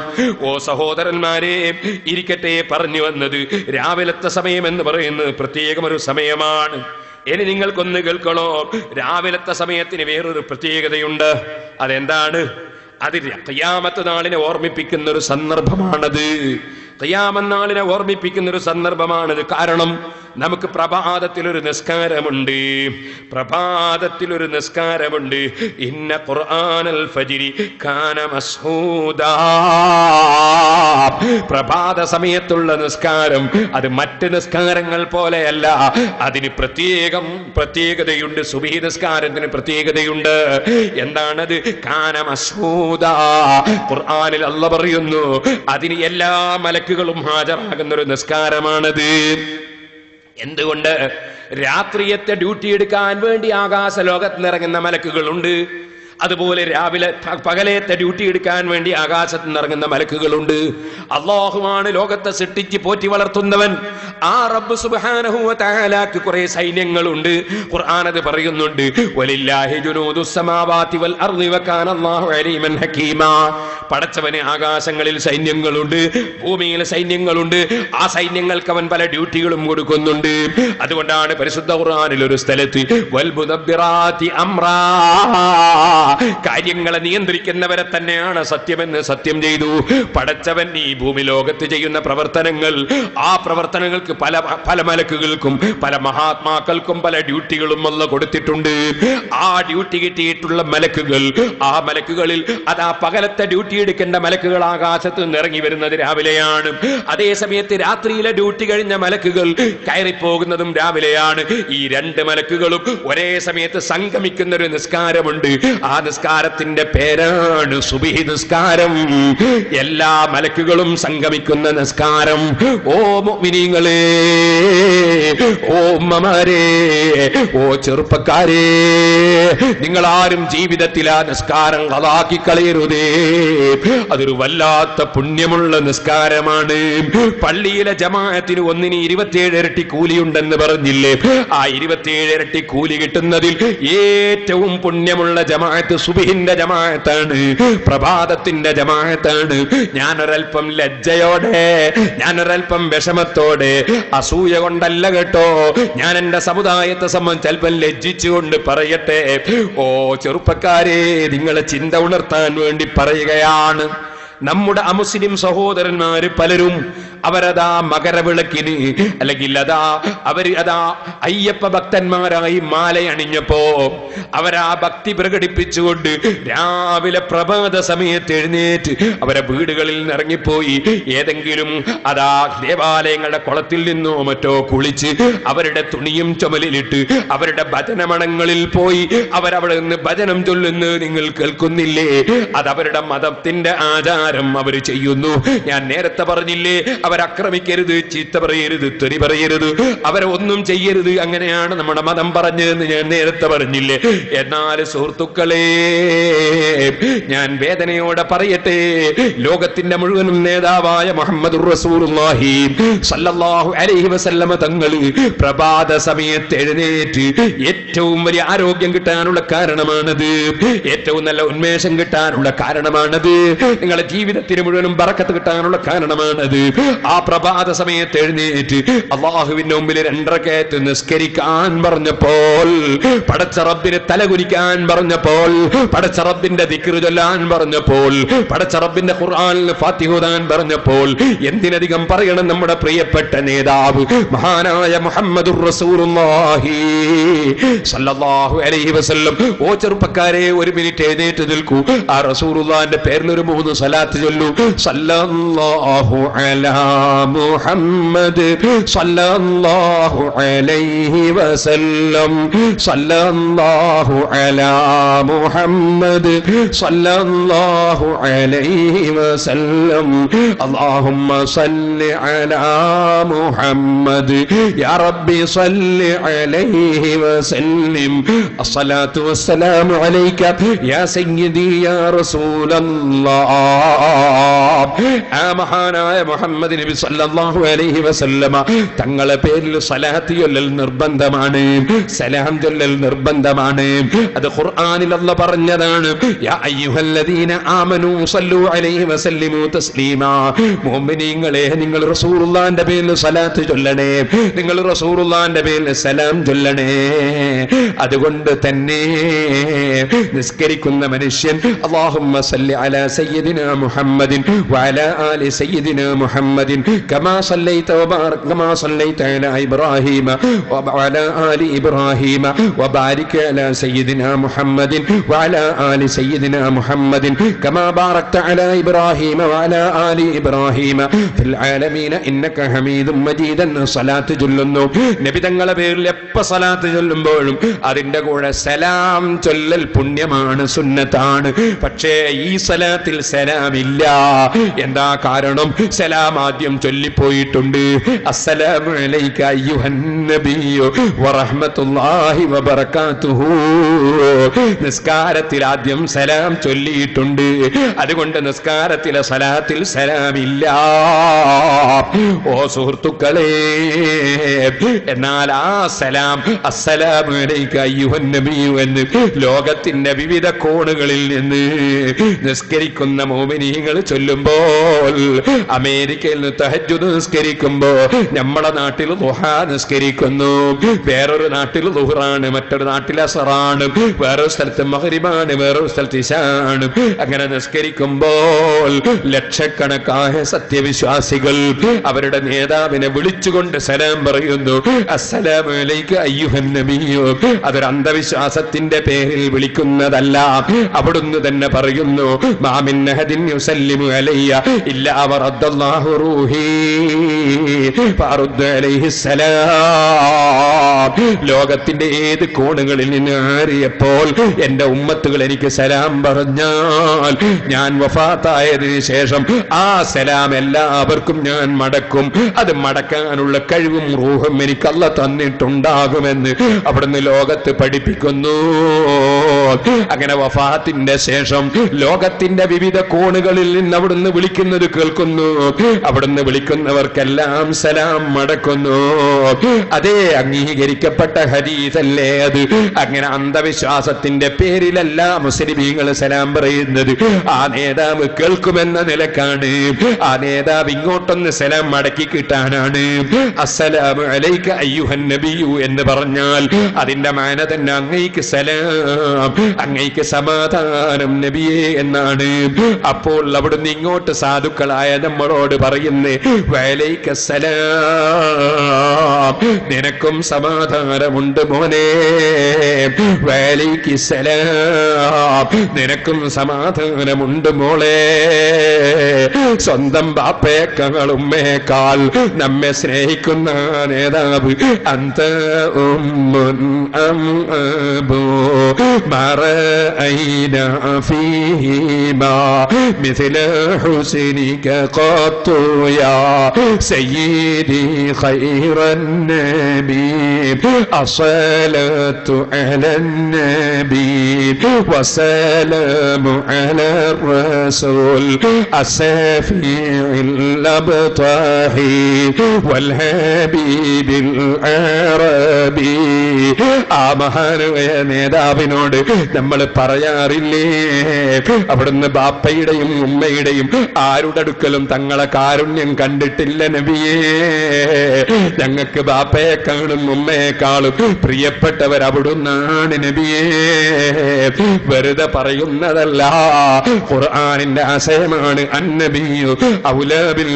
ഓ സഹോദരന്മാരെ ഇരിക്കട്ടെ പറഞ്ഞു വന്നത്. രാവിലത്തെ സമയം എന്ന് പറയുന്നത് പ്രത്യേകം ഒരു സമയമാണ്. ഇനി നിങ്ങൾക്കൊന്ന് കേൾക്കണോ? രാവിലത്തെ സമയത്തിന് വേറൊരു പ്രത്യേകതയുണ്ട്. അതെന്താണ്? അത് കയ്യാമത്ത് നാളിനെ ഓർമ്മിപ്പിക്കുന്ന ഒരു സന്ദർഭമാണത്. കയ്യാമനാളിനെ നാളിനെ ഓർമ്മിപ്പിക്കുന്ന ഒരു സന്ദർഭമാണത്. കാരണം നമുക്ക് പ്രഭാതത്തിൽ ഒരു നിസ്കാരമുണ്ട്. പ്രഭാതത്തിൽ ഒരു നിസ്കാരമുണ്ട്. ഇന്ന ഖുർആനൽ ഫജിരി കാന മസ്ഹൂദാ. പ്രഭാത സമയത്തുള്ള നിസ്കാരം അത് മറ്റ് നിസ്കാരങ്ങൾ പോലെയല്ല. അതിന് പ്രത്യേകം പ്രത്യേകതയുണ്ട്. സുബഹി നിസ്കാരത്തിന് പ്രത്യേകതയുണ്ട്. എന്താണത്? കാന മസ്ഹൂദ. ഖുർആനിൽ അല്ല പറയുന്നു അതിന് എല്ലാ മലക്കുകളും ഹാജരാകുന്ന ഒരു നിസ്കാരമാണത്. എന്തുകൊണ്ട് രാത്രിയത്തെ ഡ്യൂട്ടി എടുക്കാൻ വേണ്ടി ആകാശ ലോകത്തിൽ ഇറങ്ങുന്ന മലക്കുകളുണ്ട്? അതുപോലെ രാവിലെ പകലത്തെ ഡ്യൂട്ടി എടുക്കാൻ വേണ്ടി ആകാശത്ത് നിറങ്ങുന്ന മലക്കുകളുണ്ട്. അള്ളാഹുവാണ് ലോകത്തെ സൃഷ്ടിച്ച് പോറ്റി വളർത്തുന്നവൻ. ആ റബ്ബ് സുബ്ഹാനഹു തആലാക്ക് കുറെ സൈന്യങ്ങളുണ്ട്. ഖുർആാനത് പറയുന്നുണ്ട്. പടച്ചവന് ആകാശങ്ങളിൽ സൈന്യങ്ങളുണ്ട്. ഭൂമിയിൽ സൈന്യങ്ങളുണ്ട്. ആ സൈന്യങ്ങൾക്ക് അവൻ പല ഡ്യൂട്ടികളും കൊടുക്കുന്നുണ്ട്. അതുകൊണ്ടാണ് പരിശുദ്ധ ഖുർആാനിൽ ഒരു സ്ഥലത്ത് അംറാ. കാര്യങ്ങളെ നിയന്ത്രിക്കുന്നവരെ തന്നെയാണ് സത്യമെന്ന് സത്യം ചെയ്തു. പടച്ചവൻ ഈ ഭൂമി ലോകത്ത് ചെയ്യുന്ന പ്രവർത്തനങ്ങൾ ആ പ്രവർത്തനങ്ങൾക്ക് പല പല മലക്കുകൾക്കും പല മഹാത്മാക്കൾക്കും പല ഡ്യൂട്ടികളും വന്ന് കൊടുത്തിട്ടുണ്ട്. ആ ഡ്യൂട്ടി കിട്ടിയിട്ടുള്ള മലക്കുകൾ ആ മലക്കുകളിൽ അത് ആ പകലത്തെ ഡ്യൂട്ടി എടുക്കേണ്ട മലക്കുകൾ ആകാശത്ത് നിന്ന് ഇറങ്ങി വരുന്നത് രാവിലെയാണ്. അതേ സമയത്ത് രാത്രിയിലെ ഡ്യൂട്ടി കഴിഞ്ഞ മലക്കുകൾ കയറിപ്പോകുന്നതും രാവിലെയാണ്. ഈ രണ്ട് മലക്കുകളും ഒരേ സമയത്ത് സംഗമിക്കുന്ന ഒരു നിസ്കാരമുണ്ട്. ആ നിസ്കാരത്തിന്റെ പേരാണ് സുബിഹി നിസ്കാരം. എല്ലാ മലക്കുകളും സംഗമിക്കുന്ന നിസ്കാരം. ഓ മുഅ്മിനീങ്ങളെ ഓ ഉമ്മമാരെ ഓ ചെറുപ്പക്കാരെ നിങ്ങൾ ആരും ജീവിതത്തിൽ ആ നിസ്കാരം കളാക്കി കളയരുതേ. അതൊരു വല്ലാത്ത പുണ്യമുള്ള നിസ്കാരമാണ്. പള്ളിയിലെ ജമാഅത്തിന് ഒന്നിന് ഇരുപത്തിയേഴ് ഇരട്ടി കൂലിയുണ്ടെന്ന് പറഞ്ഞില്ലേ? ആ ഇരുപത്തിയേഴ് ഇരട്ടി കൂലി കിട്ടുന്നതിൽ ഏറ്റവും പുണ്യമുള്ള ജമാഅത്ത് സുബിഹിന്റെ ജമാഅത്താണ്. പ്രഭാതത്തിന്റെ ജമാഅത്താണ്. ഞാനൊരൽപ്പം ലജ്ജയോടെ ഞാനൊരൽപ്പം വിഷമത്തോടെ അസൂയ കൊണ്ടല്ല കേട്ടോ. ഞാൻ എന്റെ സമുദായത്തെ സംബന്ധിച്ച് അല്പം ലജ്ജിച്ചുകൊണ്ട് പറയട്ടെ. ഓ ചെറുപ്പക്കാരെ നിങ്ങളെ ചിന്ത ഉണർത്താൻ വേണ്ടി പറയുകയാണ്. നമ്മുടെ അമുസ്ലിം സഹോദരന്മാര് പലരും അവരതാ മകരവിളക്കിന് അല്ലെങ്കിൽ അതാ അവർ അതാ അയ്യപ്പ ഭക്തന്മാരായി മാലയണിഞ്ഞപ്പോ അവരാ ഭക്തി പ്രകടിപ്പിച്ചുകൊണ്ട് രാവിലെ പ്രഭാത സമയത്ത് എഴുന്നേറ്റ് അവരെ വീടുകളിൽ ഇറങ്ങിപ്പോയി ഏതെങ്കിലും അതാ ദേവാലയങ്ങളുടെ കുളത്തിൽ നിന്നോ മറ്റോ കുളിച്ച് അവരുടെ തുണിയും ചുമലിലിട്ട് അവരുടെ ഭജനമണങ്ങളിൽ പോയി അവരവിടെ നിന്ന് ഭജനം ചൊല്ലുന്നത് നിങ്ങൾ കേൾക്കുന്നില്ലേ? അതവരുടെ മതത്തിന്റെ ആചാരം അവർ ചെയ്യുന്നു. ഞാൻ നേരത്തെ പറഞ്ഞില്ലേ അവരക്രമിക്കരുത് ചീത്ത പറയരുത് തെറി പറയരുത് അവരെ ഒന്നും ചെയ്യരുത് അങ്ങനെയാണ് നമ്മുടെ മതം പറഞ്ഞതെന്ന് ഞാൻ നേരത്തെ പറഞ്ഞില്ലേ. എന്നാൽ സുഹൃത്തുക്കളെ ഞാൻ വേദനയോടെ പറയട്ടെ ലോകത്തിന്റെ മുഴുവനും നേതാവായ മുഹമ്മദ് സല്ലല്ലാഹു അലൈഹി വസല്ലമ പ്രഭാത സമയത്ത് എഴുന്നേറ്റ് ഏറ്റവും വലിയ ആരോഗ്യം കിട്ടാനുള്ള കാരണമാണത്. ഏറ്റവും നല്ല ഉന്മേഷം കിട്ടാനുള്ള കാരണമാണത്. നിങ്ങളുടെ ജീവിതത്തിന് മുഴുവനും ബറക്കത്ത് കിട്ടാനുള്ള കാരണമാണത്. ആ പ്രഭാത സമയത്ത് എഴുന്നേറ്റ് അള്ളാഹുവിന്റെ മുമ്പിൽ രണ്ടരക്കയത്ത് നിസ്കരിക്കാൻ പറഞ്ഞപ്പോൾ പടച്ച റബ്ബിനെ തലകുനിക്കാൻ പറഞ്ഞപ്പോൾ പടച്ച റബ്ബിന്റെ ദിക്റ് ചൊല്ലാൻ പറഞ്ഞപ്പോൾ പടച്ച റബ്ബിന്റെ ഖുർആാനിന് ഫാത്തിഹുദാൻ പറഞ്ഞപ്പോൾ എന്തിനധികം പറയണം നമ്മുടെ പ്രിയപ്പെട്ട നേതാവ്? മഹാനായ മുഹമ്മദ് ഓ ചെറുപ്പക്കാരെ ഒരു മിനിറ്റ് എഴുന്നേറ്റ് നിൽക്കൂ. ആ റസൂർ പേരിൽ ഒരു മൂന്ന് സലാത്ത് ചൊല്ലൂ. സല്ലല്ലാഹു അലാ മുഹമ്മദ് സല്ലല്ലാഹു അലൈഹി വസല്ലം. സല്ലല്ലാഹു അലാ മുഹമ്മദ് സല്ലല്ലാഹു അലൈഹി വസല്ലം. അല്ലാഹുമ്മ സല്ലി അലാ മുഹമ്മദ്. യാ റബ്ബി സല്ലി അലൈഹി വസല്ലം. അസ്സലാത്തു വസ്സലാമു അലൈക. യാ സയ്യിദി യാ റസൂലല്ലാഹ് ആ മഹാനായ മുഹമ്മദ് നബി സല്ലല്ലാഹു അലൈഹി വസല്ലമ തങ്ങളെ പേരിൽ സലാത്ത് ചൊല്ലൽ നിർബന്ധമാണ്. സലാം ചൊല്ലൽ നിർബന്ധമാണ്. അത് ഖുർആനിൽ അല്ല പറഞ്ഞതാണ്. യാ അയ്യുഹല്ലദീന ആമനൂ സല്ലു അലൈഹി വസല്ലിമു തസ്ലീമാ. മുഅ്മിനീങ്ങളെ നിങ്ങൾ റസൂലുള്ളാഹിന്റെ പേരിൽ സലാത്ത് ചൊല്ലണേ. നിങ്ങൾ റസൂലുള്ളാഹിന്റെ പേരിൽ സലാം ചൊല്ലണേ. അതുകൊണ്ട് തന്നെ നിസ്കരിക്കുന്ന മനുഷ്യൻ അല്ലാഹുമ്മ സല്ലി അലാ സയ്യിദിനാ മുഹമ്മദിൻ വഅലാ ആലി സയ്യിദിനാ മുഹമ്മദിൻ കമാ സല്ലൈത വബാറക് കമാ സല്ലൈത അലാ ഇബ്രാഹീമ വഅലാ ആലി ഇബ്രാഹീമ വബാരിക് അലാ സയ്യിദിനാ മുഹമ്മദിൻ വഅലാ ആലി സയ്യിദിനാ മുഹമ്മദിൻ കമാ ബാറക്ത അലാ ഇബ്രാഹീമ വഅലാ ആലി ഇബ്രാഹീമ ഫിൽ ആലമീന ഇന്നക ഹമീദും മജീദൻ സലാത്ത് ചൊല്ലുന്നു. നബി തങ്ങളെ പേരിൽ എപ്പ സലാത്ത് ചൊല്ലുമ്പോഴും അതിന്റെ കൂടെ സലാം ചൊല്ലൽ പുണ്യമാണ് സുന്നത്താണ്. പക്ഷേ ഈ സലാത്തിൽ സലാം ഇല്ല എന്താ കാരണം? സലാം ആദ്യം ചൊല്ലിപ്പോയിട്ടുണ്ട് അലൈക വബറകാതുഹു. നിസ്കാരത്തിൽ ആദ്യം സലാം ചൊല്ലിയിട്ടുണ്ട്. അതുകൊണ്ട് നിസ്കാരത്തിലെ സലാത്തിൽ സലാമില്ല. ഓ സുഹൃത്തുക്കളെ എന്നാൽ ആ സലാം അസ്സലാമു അലൈക എന്ന് ലോകത്തിന്റെ വിവിധ കോണുകളിൽ നിന്ന് നിസ്കരിക്കുന്ന മോമിനികൾ ചൊല്ലുമ്പോൾ അമേരിക്കയിൽ നിന്ന് തഹജു നിസ്കരിക്കുമ്പോ നമ്മളെ നാട്ടിൽ ദുഹ നിസ്കരിക്കുന്നു. വേറൊരു നാട്ടിൽ ദുഹറാണ് മറ്റൊരു നാട്ടിൽ അസറാണ് വേറൊരു സ്ഥലത്ത് മഹരിമാണ് വേറൊരു സ്ഥലത്ത് ഇശാണ്. അങ്ങനെ നിസ്കരിക്കുമ്പോൾ ലക്ഷക്കണക്കായ സത്യവിശ്വാസികൾ അവരുടെ നേതാവിനെ വിളിച്ചുകൊണ്ട് സലാം പറയുന്നു. അസ്സലാമലൈക്ക് അയ്യുഹൻ നബിയോ അതൊരു അന്ധവിശ്വാസത്തിന്റെ പേരിൽ വിളിക്കുന്നതല്ല അവിടുന്ന് തന്നെ പറയുന്നു. മാമിൻ ലോകത്തിന്റെ ഏത് കോണുകളിൽ നിന്ന് ആറിയപ്പോൾ എന്റെ ഉമ്മത്തുകൾ എനിക്ക് സലാം പറഞ്ഞാൽ ഞാൻ വഫാത്തായതിനു ശേഷം ആ സലാം എല്ലാവർക്കും ഞാൻ മടക്കും. അത് മടക്കാനുള്ള കഴിവും റൂഹും എനിക്കല്ല തന്നിട്ടുണ്ടാകുമെന്ന് അവിടുന്ന് ലോകത്ത് പഠിപ്പിക്കുന്നു. അങ്ങനെ വഫാത്തിന്റെ ശേഷം ലോകത്തിന്റെ വിവിധ കോണുകളിൽ നിന്ന് അവിടുന്ന് വിളിക്കുന്നത് കേൾക്കുന്നു. അവിടുന്ന് വിളിക്കുന്നവർക്കെല്ലാം സലാം മടക്കുന്നു അതേ അംഗീകരിക്കപ്പെട്ട ഹരീതല്ലേ അത്? അങ്ങനെ അന്ധവിശ്വാസത്തിന്റെ പേരിലല്ല മുസ്ലിമീങ്ങൾ സലാം പറയുന്നത്. ആ നേതാവ് കേൾക്കുമെന്ന നിലക്കാണ്. ആ നേതാവ് ഇങ്ങോട്ടൊന്ന് സലാം മടക്കി കിട്ടാനാണ്. അസ്സലാമു അയ്യുഹൻ നബിയു എന്ന് പറഞ്ഞാൽ അതിന്റെ മാന തന്നെ അങ്ങേക്ക് സലാം. അങ്ങയ്ക്ക് സമാധാനം നബിയെ എന്നാണ്. അപ്പോൾ അവിടുന്ന് ഇങ്ങോട്ട് സാധുക്കളായ നമ്മളോട് പറയുന്നേ വലൈക്ക സലാം. നിനക്കും സമാധാനമുണ്ട് മോനെ. വേലയ്ക്ക് സലാം. നിനക്കും സമാധാനമുണ്ട് മോളെ. സ്വന്തം ബാപ്പയേക്കാൾ നമ്മെ സ്നേഹിക്കുന്ന നേതാവ് അന്ത ما رأينا فيهما مثل حسنك قط يا سيدي خير النبي. الصلاة على النبي والسلام على الرسول. السافع الأبطاحي والحبيب العربي. أمهر يا ندا നേതാവിനോട് നമ്മൾ പറയാറില്ലേ? അവിടുന്ന് ബാപ്പയുടെയും ഉമ്മയുടെയും ആരുടെ അടുക്കലും തങ്ങളെ കാരുണ്യം കണ്ടിട്ടില്ല നബിയേ. ഞങ്ങൾക്ക് ബാപ്പയെക്കാളും ഉമ്മയെക്കാളും പ്രിയപ്പെട്ടവർ അവിടുന്നാണ് നബിയേ. വെറുതെ പറയുന്നതല്ല. ഖുർആാനിന്റെ ആശയമാണ് ഔലബിൽ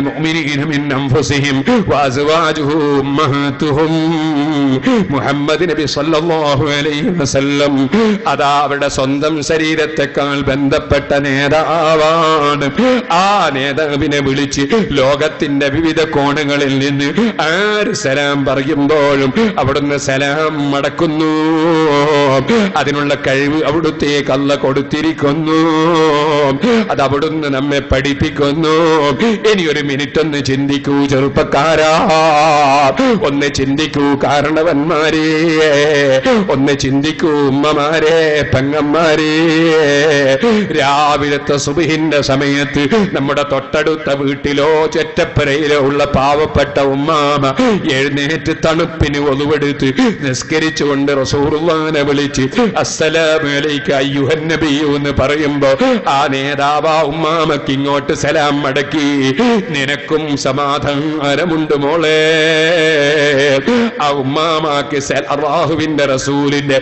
മുഹമ്മദ് നബി സല്ലല്ലാഹു അലൈഹി വസല്ലം അതാ അവരുടെ സ്വന്തം ശരീരത്തെക്കാൾ ബന്ധപ്പെട്ട നേതാവാണ്. ആ നേതാവിനെ വിളിച്ച് ലോകത്തിന്റെ വിവിധ കോണുകളിൽ നിന്ന് ആര് സലാം പറയുമ്പോഴും അവിടുന്ന് സലാം മടക്കുന്നു. അതിനുള്ള കഴിവ് അവിടുത്തേക്ക് അല്ല കൊടുത്തിരിക്കുന്നു. അത് അവിടുന്ന് നമ്മെ പഠിപ്പിക്കുന്നു. ഇനി ഒരു മിനിറ്റ് ഒന്ന് ചിന്തിക്കൂ ചെറുപ്പക്കാരാ. ഒന്ന് ചിന്തിക്കൂ കാരണവന്മാരെ. ഒന്ന് ചിന്തിക്കൂ ഉമ്മമാരെ. പെങ്ങന്മാരെ രാവിലത്തെ സുബിഹിന്റെ സമയത്ത് നമ്മുടെ തൊട്ടടുത്ത വീട്ടിലോ ചെറ്റപ്പരയിലോ ഉള്ള പാവപ്പെട്ട ഉമ്മാമ എഴുന്നേറ്റ് തണുപ്പിന് ഒതുവെടുത്ത് നിസ്കരിച്ചുകൊണ്ട് റസൂർവാനെ വിളിച്ച് അസ്സലാമലൈക്ക് അയ്യുഹൻ നബിയു എന്ന് പറയുമ്പോ ആ നേതാവ് ഉമ്മാമക്ക് ഇങ്ങോട്ട് സലാം മടക്കി നിനക്കും സമാധാനമുണ്ട് മോളെ. ആ ഉമ്മാമാക്ക് അള്ളാഹുവിന്റെ റസൂലിന്റെ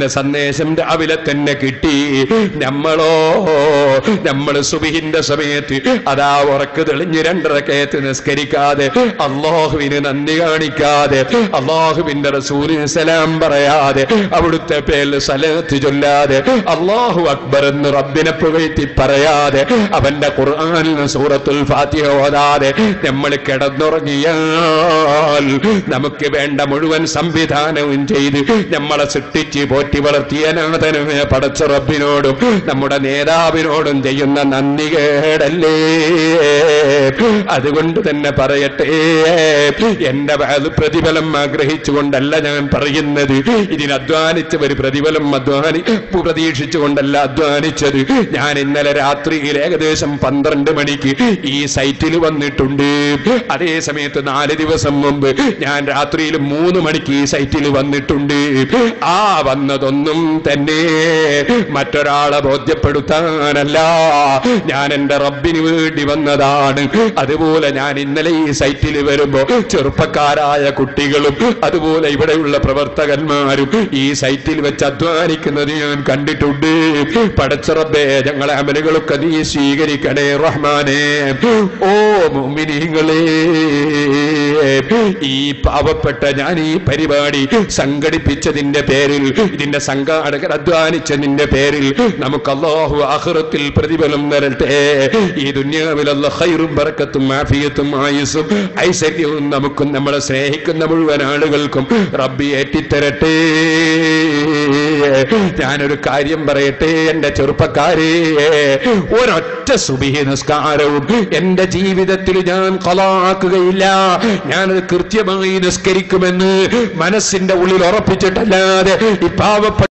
സമാധാനത്തിന്റെ സന്ദേശം രാവിലെ തന്നെ കിട്ടി. നമ്മളോ നമ്മൾ സുബിഹിന്റെ സമയത്ത് അതാ ഉറക്ക് തെളിഞ്ഞ് രണ്ടരക്കയത്ത് നിസ്കരിക്കാതെ അള്ളാഹുവിന് നന്ദി കാണിക്കാതെ അള്ളാഹുവിന്റെ റസൂലിന് സലാം പറയാതെ അവിടുത്തെ പേരിൽ സലത്ത് ചൊല്ലാതെ അള്ളാഹു അക്ബർ എന്ന് റബ്ബിനെ പുകഴ്ത്തി പറയാതെ അവന്റെ ഖുർആനിൽ സൂറത്തുൽ ഫാത്തിഹ ഓതാതെ നമ്മൾ കിടന്നുറങ്ങിയാൽ നമുക്ക് വേണ്ട മുഴുവൻ സംവിധാനവും ചെയ്ത് നമ്മളെ സൃഷ്ടിച്ച് പോറ്റി വളർത്തിയ നാഥനുമേ പടച്ച റബ്ബിനോടും നമ്മുടെ നേതാവിനോടും ചെയ്യുന്ന നന്ദി കേടല്ലേ? അതുകൊണ്ട് തന്നെ പറയട്ടെ എന്റെ പ്രതിഫലം ആഗ്രഹിച്ചുകൊണ്ടല്ല ഞാൻ പറയുന്നത്. ഇതിന് ഒരു പ്രതിഫലം അധ്വാനി പ്രതീക്ഷിച്ചുകൊണ്ടല്ല അധ്വാനിച്ചത്. ഞാൻ ഇന്നലെ രാത്രിയിൽ ഏകദേശം പന്ത്രണ്ട് മണിക്ക് ഈ സൈറ്റിൽ വന്നിട്ടുണ്ട്. അതേ സമയത്ത് നാല് ദിവസം മുമ്പ് ഞാൻ രാത്രിയിൽ മൂന്ന് മണിക്ക് ഈ സൈറ്റിൽ വന്നിട്ടുണ്ട്. ആ വന്നതൊന്നും തന്നെ മറ്റൊരാളെ ബോധ്യപ്പെടുത്താനല്ല. ഞാൻ എന്റെ റബ്ബിന് വേണ്ടി വന്നതാണ്. അതുപോലെ ഞാൻ ഇന്നലെ ഈ സൈറ്റിൽ വരുമ്പോ ചെറുപ്പക്കാരായ കുട്ടികളും അതുപോലെ ഇവിടെയുള്ള പ്രവർത്തകന്മാരും ഈ സൈറ്റിൽ വെച്ച് അധ്വാനിക്കുന്നത് ഞാൻ കണ്ടിട്ടുണ്ട്. പടച്ചറബേ ഞങ്ങളെ അമലുകളൊക്കെ നീ സ്വീകരിക്കണേ റഹ്മാനെ. ഓ മുമിനിങ്ങളെ ഈ പാവപ്പെട്ട ഞാൻ ഈ പരിപാടി സംഘടിപ്പിച്ചതിന്റെ പേരിൽ ഇതിന്റെ സംഘാടകർ അധ്വാനിച്ചതിന്റെ പേരിൽ നമുക്ക് അള്ളാഹു അഹ്റത്തിൽ പ്രതിഫലം തരട്ടെ ഈ ദുന്യാവിലുള്ള ഹൈറും ബറക്കത്തും മാഫിയത്തും ആയുസും ഐശ്വര്യവും നമുക്കും നമ്മളെ സ്നേഹിക്കുന്ന മുഴുവൻ ആളുകൾക്കും റബ്ബി ഏറ്റിത്തരട്ടെ. ഞാനൊരു കാര്യം പറയട്ടെ എന്റെ ചെറുപ്പക്കാരേ. ഒരൊറ്റ സുബിഹി നിസ്കാരവും എന്റെ ജീവിതത്തിൽ ഞാൻ കൊലാക്കുകയില്ല ഞാനത് കൃത്യമായി നിസ്കരിക്കുമെന്ന് മനസ്സിന്റെ ഉള്ളിൽ ഉറപ്പിച്ചിട്ടല്ലാതെ ഈ പാവപ്പെട്ട